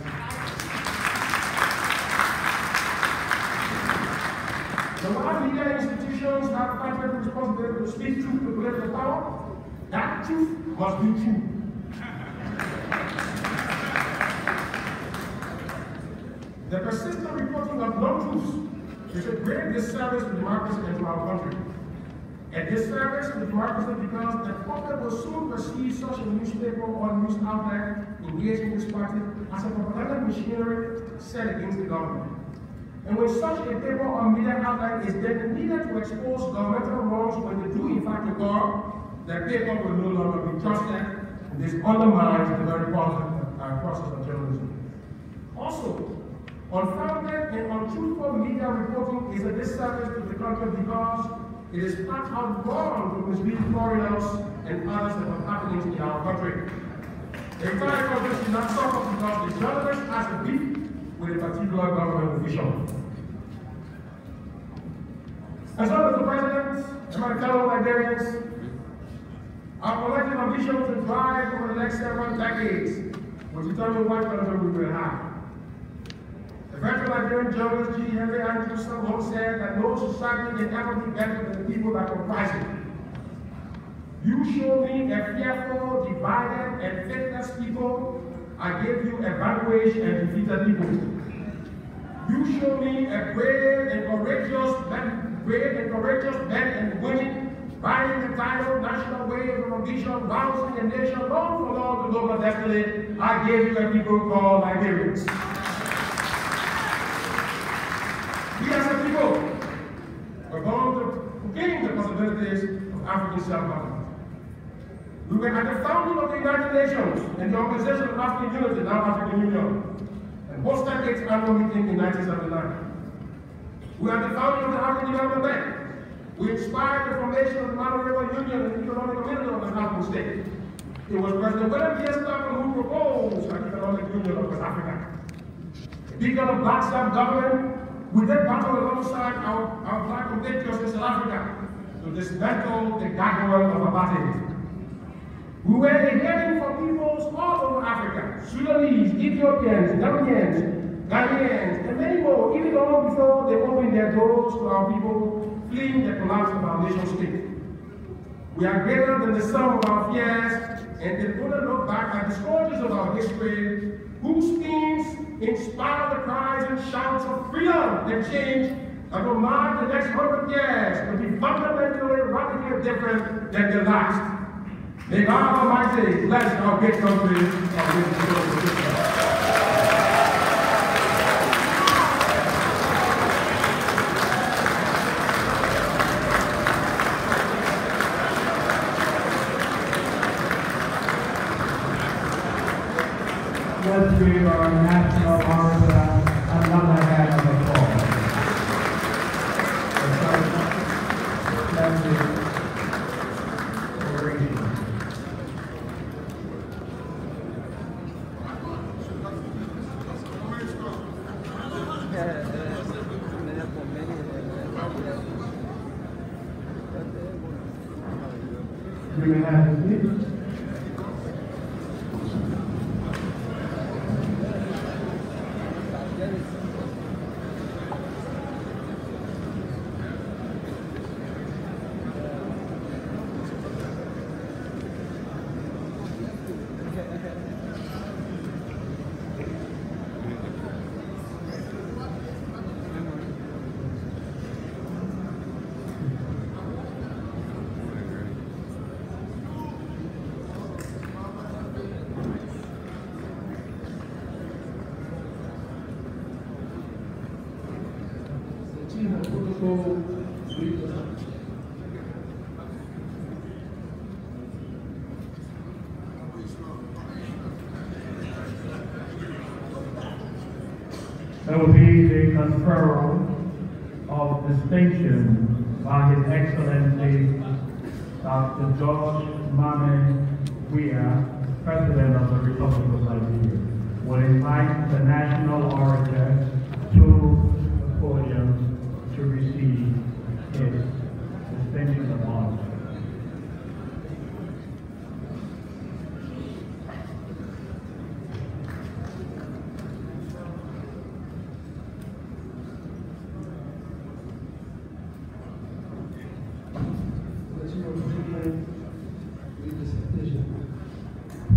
So while media institutions have fundamental responsibility to speak truth to political power, that truth must be true. The persistent reporting of non-truths is a great disservice to democracy and to our country. A disservice to democracy because the public will soon perceive such a newspaper or news outlet engaged in this party as a propaganda machinery set against the government. And when such a paper or media outlet is then needed to expose governmental wrongs when they do in fact occur, the paper will no longer be trusted, and this undermines the very process, uh, of journalism. Also, unfounded and untruthful media reporting is a disservice to the country because it is flat out wrong to mislead foreigners and others about happenings in our country. The entire country should not suffer because the journalist has a beef with a particular government official. As well as the President my fellow Liberians, our collective ambition to drive over the next several decades will determine what country we will have. The veteran Liberian journalist G. Henry Andrewson once said that no society can ever be better than the people that comprise it. You show me a fearful, divided, and faithless people. I gave you a vanquished and defeated people. You show me a brave and courageous men, brave and courageous men and women, riding the title, national wave of ambition, rousing a nation long for long to global destiny. I gave you a people called Liberians. We as a people were born to gain the possibilities of African self-government. We were at the founding of the United Nations and the Organization of African Unity, now African Union, and hosted its annual meeting in 1979. We are the founding of the African Development Bank. We inspired the formation of the Mano River Union and the economic community of the African state. It was President William T. Stapleton who proposed an economic union of West Africa. Beacon of black self-government, we did battle alongside our, our black compatriots in South Africa to dismantle the gargoyle of apartheid. We were a haven for peoples all over Africa, Sudanese, Ethiopians, Ghanaians, Ghanaians, and many more, even long before they opened their doors to our people fleeing the collapse of our nation state. We are greater than the sum of our fears, and they only look back at the scourges of our history, whose themes inspire the cries and shouts of freedom and change that will mark the next hundred years to be fundamentally, radically different than the last. May God Almighty bless our great country Let's give our national anthem another hand of applause. That's it. Oration. You may have a seat. The team of protocol leaders. That will conferral of distinction by His Excellency Dr. George Manneh Weah, President of the Republic of Liberia. Will invite the national orator to the podium to receive his distinction of honor.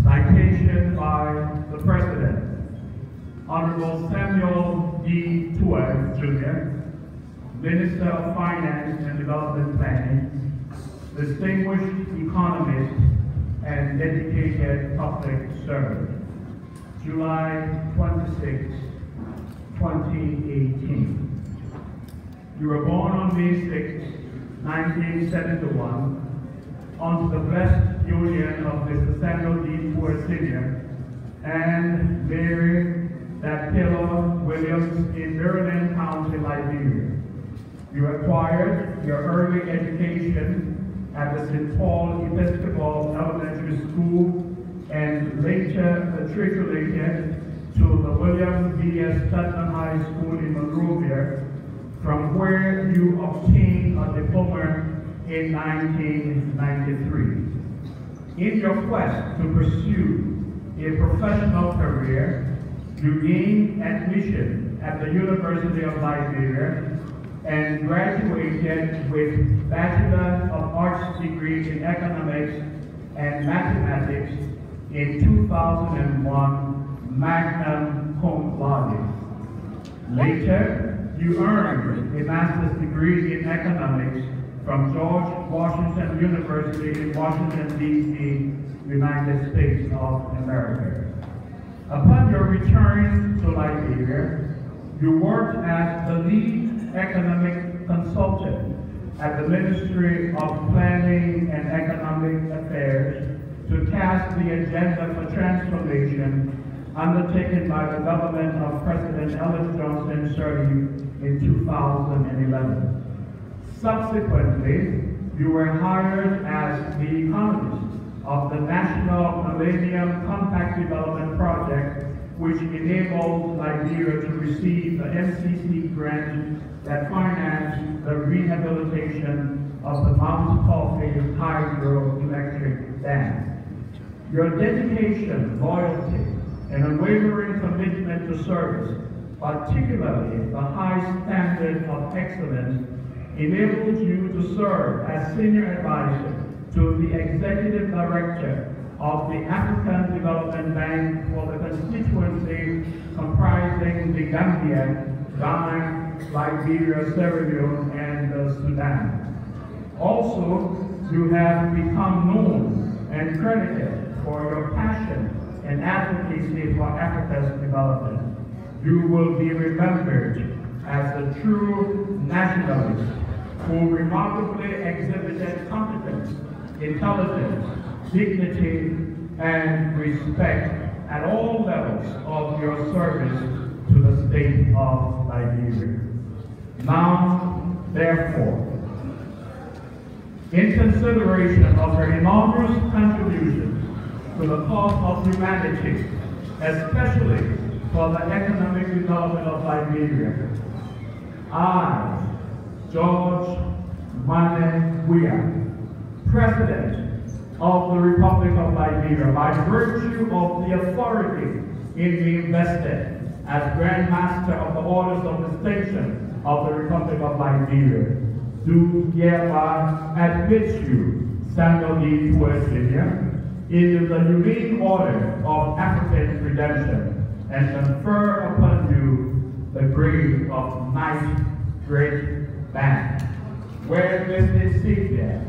Citation by the President. Honorable Samuel D. Tweah, Jr., Minister of Finance and Development Planning, distinguished economist and dedicated public servant. July 26, 2018. You were born on May 6, 1971, onto the blessed union of Mr. Samuel D. Ford Sr. and Mary Dactyla Williams in Maryland County, Liberia. You acquired your early education at the St. Paul Episcopal Elementary School and later matriculated to the William V. S. Tubman High School in Monrovia, from where you obtained a diploma in 1993. In your quest to pursue a professional career, you gained admission at the University of Liberia and graduated with Bachelor of Arts degrees in Economics and Mathematics in 2001 magna cum laude. Later, you earned a master's degree in economics from George Washington University in Washington, D.C., United States of America. Upon your return to Liberia, you worked as the lead economic consultant at the Ministry of Planning and Economic Affairs to cast the agenda for transformation undertaken by the government of President Ellen Johnson Sirleaf in 2011. Subsequently, you were hired as the economist of the National Millennium Compact Development Project, which enabled Liberia to receive the MCC grant that financed the rehabilitation of the Mount Coffee hydroelectric dam. Your dedication, loyalty, and unwavering commitment to service, particularly the high standard of excellence, enabled you to serve as senior advisor to the executive director of the African Development Bank for the constituency comprising the Gambia, Ghana, Liberia, Sierra Leone, and the Sudan. Also, you have become known and credited for your passion and advocacy for Africa's development. You will be remembered as a true nationalist who remarkably exhibited competence, intelligence, dignity, and respect at all levels of your service to the state of Liberia. Now, therefore, in consideration of her enormous contributions to the cause of humanity, especially for the economic development of Liberia, I, George Manneh Weah, President of the Republic of Liberia, by virtue of the authority in me invested as Grand Master of the Orders of Distinction of the Republic of Liberia, do hereby admit you, Samuel D. Tweah Sr., into the unique order of African redemption and confer upon you the grade of Knight Great Band, where this is seated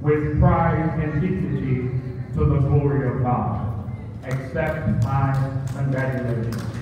with pride and dignity to the glory of God. Accept my congratulations.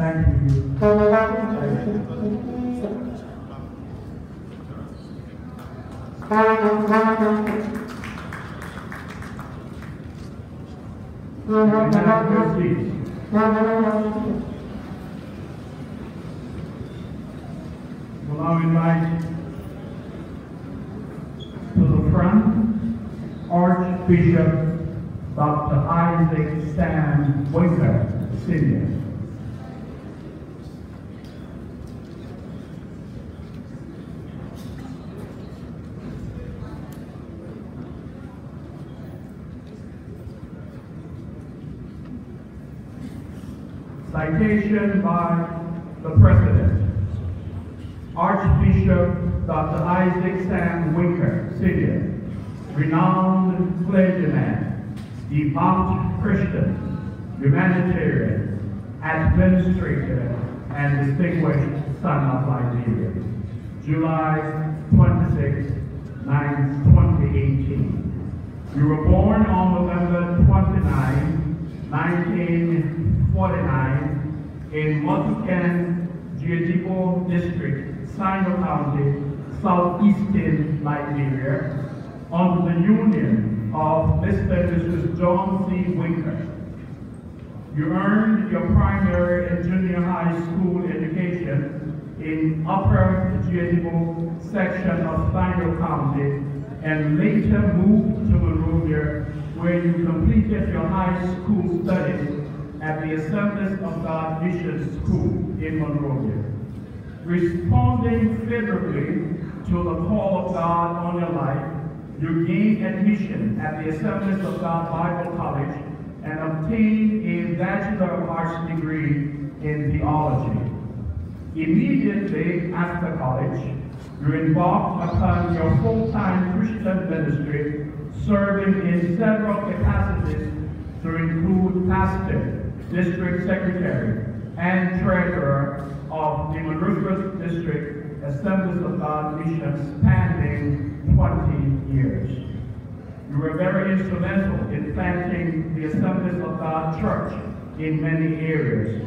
Thank you. Will I invite to the front Archbishop Dr. Isaac Sam Winker, Senior. Citation by the President. Archbishop Dr. Isaac Sam Winker, Senior, renowned clergyman, devout Christian, humanitarian, administrator, and distinguished son of Liberia. July 26, 9, 2018. You were born on November 29, 1949 in Motucan, Giadibo District, Sinoe County, southeastern Liberia, under the union of Mr. and Mrs. John C. Winker. You earned your primary and junior high school education in Upper Giadibo section of Sinoe County and later moved to Monrovia where you completed your high school studies at the Assemblies of God Mission School in Monrovia. Responding favorably to the call of God on your life, you gained admission at the Assemblies of God Bible College and obtained a Bachelor of Arts degree in theology. Immediately after college, you embarked upon your full-time Christian ministry, serving in several capacities to include pastor, district secretary, and treasurer of the Monrovia District Assemblies of God Mission spanning 20 years. You were very instrumental in planting the Assemblies of God Church in many areas.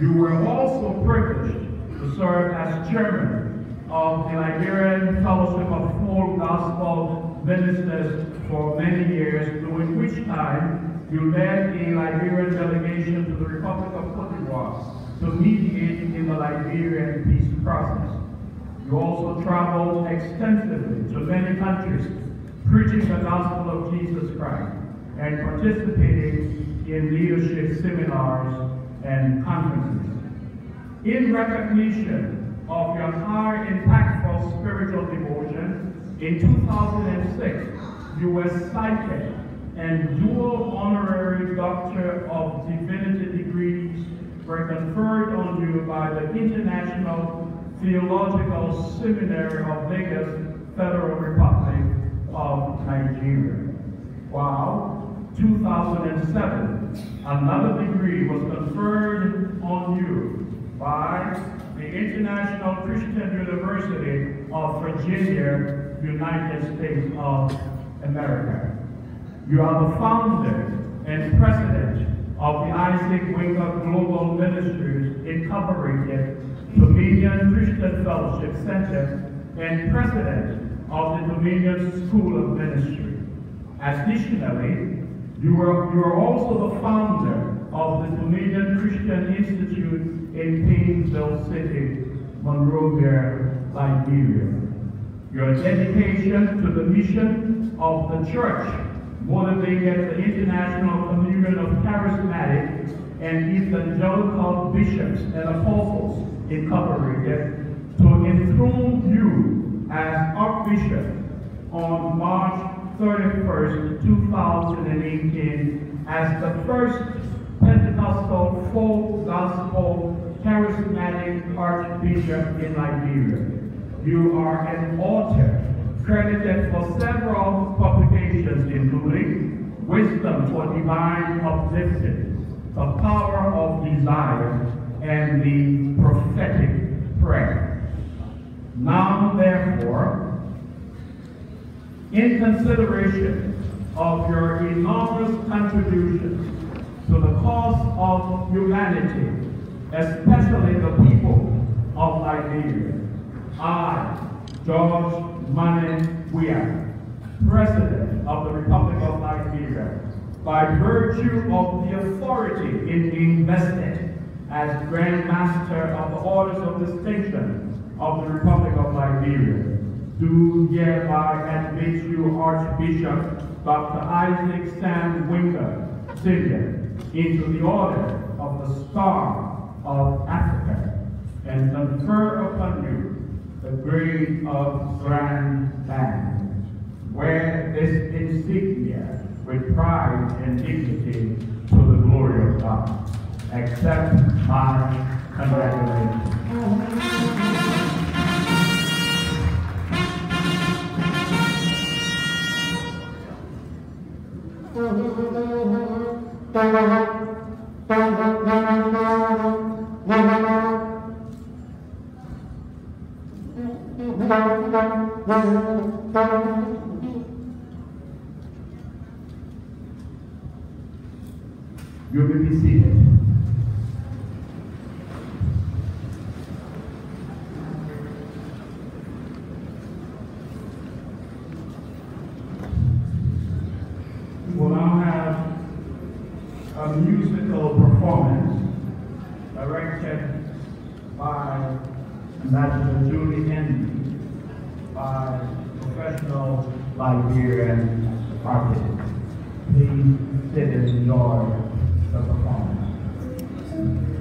You were also privileged to serve as chairman of the Liberian Fellowship of Full Gospel Ministers for many years, during which time you led a Liberian delegation to the Republic of Cote d'Ivoire to mediate in the Liberian peace process. You also traveled extensively to many countries, preaching the gospel of Jesus Christ and participating in leadership seminars and conferences. In recognition of your high impactful spiritual devotion, in 2006, you were cited and dual honorary Doctor of Divinity degrees were conferred on you by the International Theological Seminary of Lagos, Federal Republic of Nigeria. While 2007, another degree was conferred on you by the International Christian University of Virginia, United States of America. You are the founder and president of the Isaac Winker Global Ministries Incorporated Dominion Christian Fellowship Center and president of the Dominion School of Ministry. Additionally, you are, you are also the founder of the Dominion Christian Institute in Paynesville City, Monrovia, Liberia. Your dedication to the mission of the church motivated the International Communion of Charismatic and Evangelical Bishops and Apostles Incorporated to enthrone you as Archbishop on March 31st, 2018 as the first Pentecostal full gospel charismatic Archbishop in Liberia. You are an author credited for several publications including Wisdom for Divine Uplifting, The Power of Desire, and The Prophetic Prayer. Now, therefore, in consideration of your enormous contributions to the cause of humanity, especially the people of Liberia, I, George Manneh Weah, President of the Republic of Liberia, by virtue of the authority in being vested as Grand Master of the Orders of Distinction of the Republic of Liberia, do hereby admit you Archbishop Dr. Isaac Sam Winker, Senior, into the Order of the Star of Africa, and confer upon you the grade of Grand Band. Wear this insignia with pride and dignity to the glory of God. Accept my congratulations. Thank you. You may be seated. We'll now have a musical performance directed by that's the truly and by professional life here and. Please sit and enjoy the performance.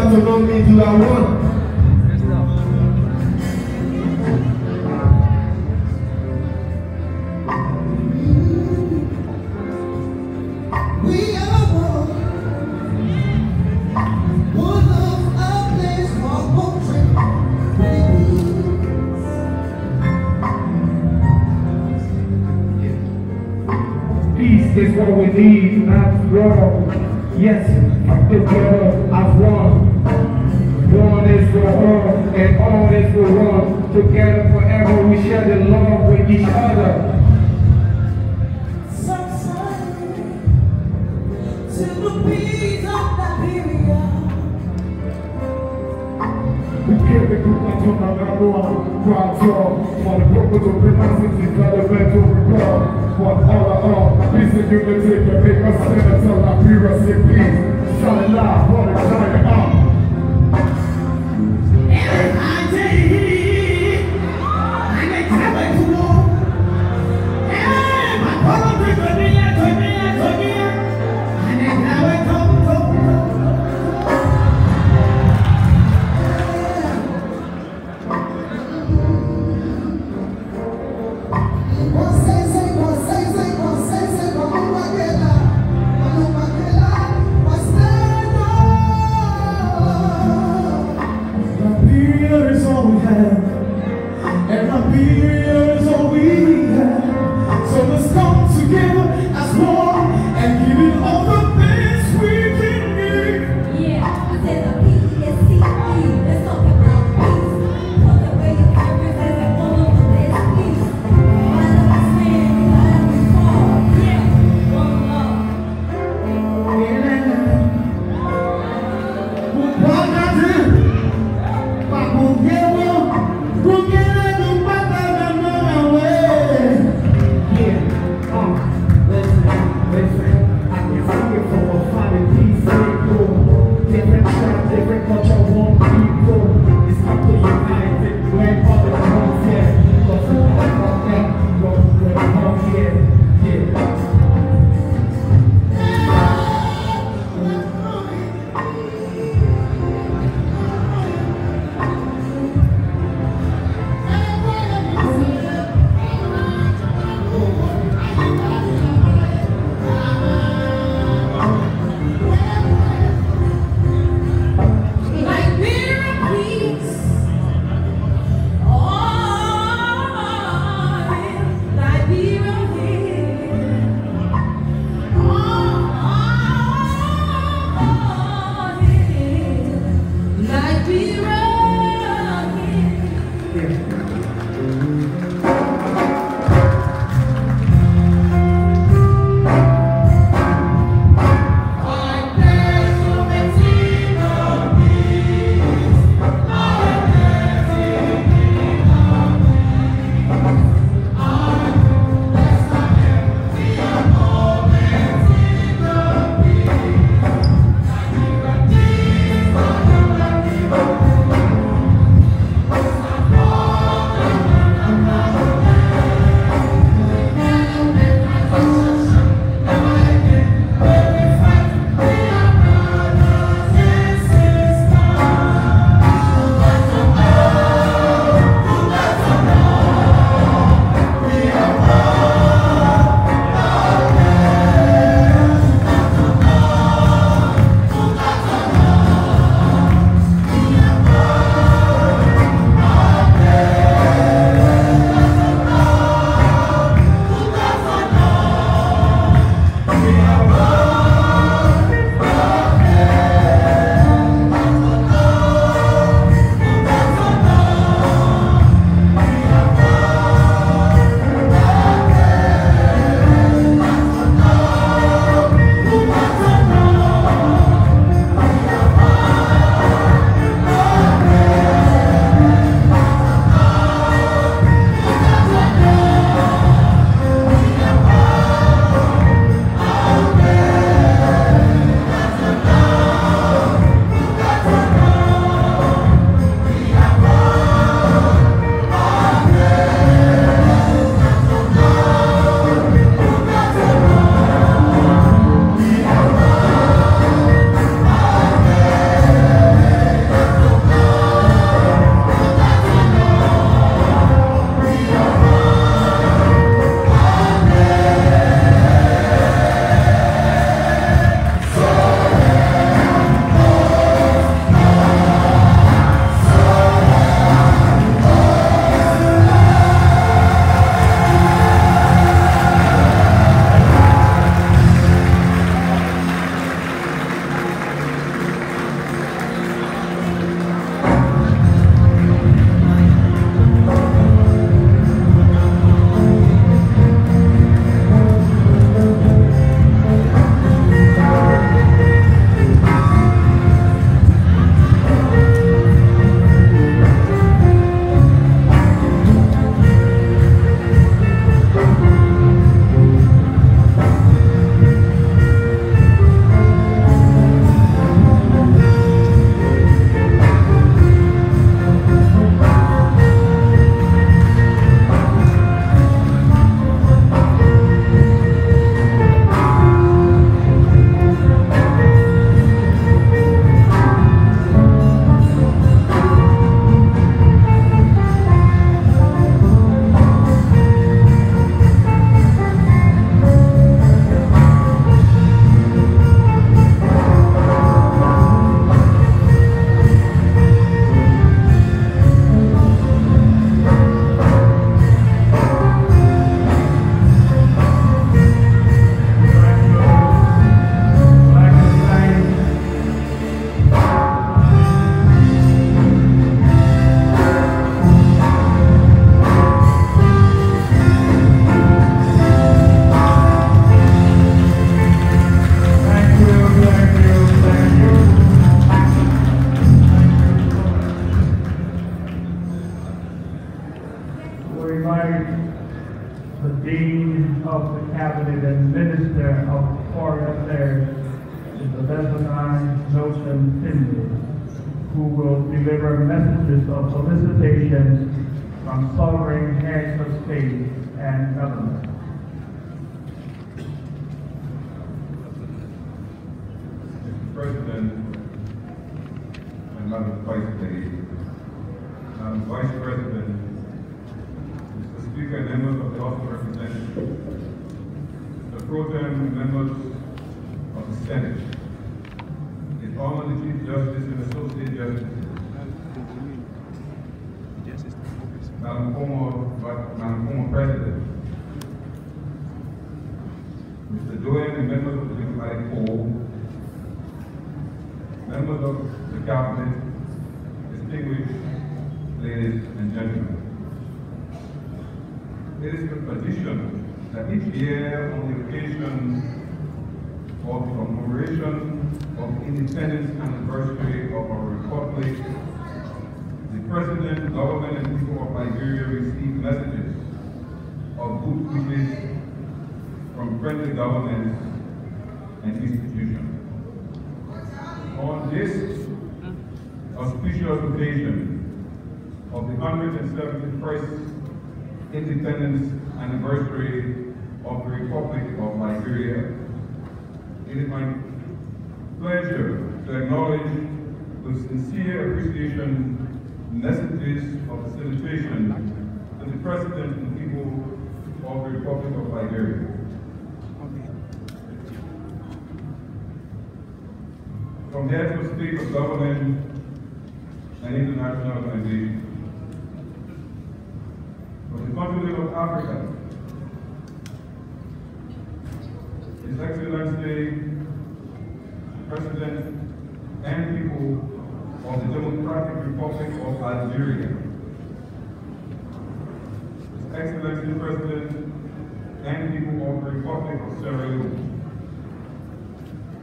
God to know me do I want. Of the Cabinet and Minister of Foreign Affairs the Lebanon Milton Findley, who will deliver messages of solicitation from sovereign heads of state and government. Mr. President and Madam Vice Lady, Madam um, Vice President, Mr. and members of the House of Representatives, the pro tem members of the Senate, the Chief Justice and Associate Justices, Madam former, Madam former President, Mr. Doyen and members of the Diplomatic Corps, members of the cabinet, distinguished ladies and gentlemen. It is the tradition that each year on the occasion of the commemoration of independence anniversary of our republic, the president, government, and people of Liberia receive messages of good wishes from friendly governments and institutions. On this auspicious occasion of the 171st Independence Anniversary of the Republic of Liberia, it is my pleasure to acknowledge with sincere appreciation the messages of facilitation to the President and people of the Republic of Liberia. From the of state of government and international organizations. From the continent of Africa, His Excellency, President and people of the Democratic Republic of Algeria. His Excellency President and people of the Republic of Sierra Leone.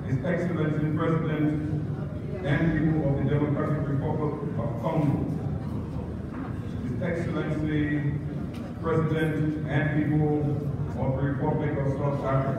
His Excellency President and people of the Democratic Republic of Congo. His Excellency President and people of the Republic of South Africa.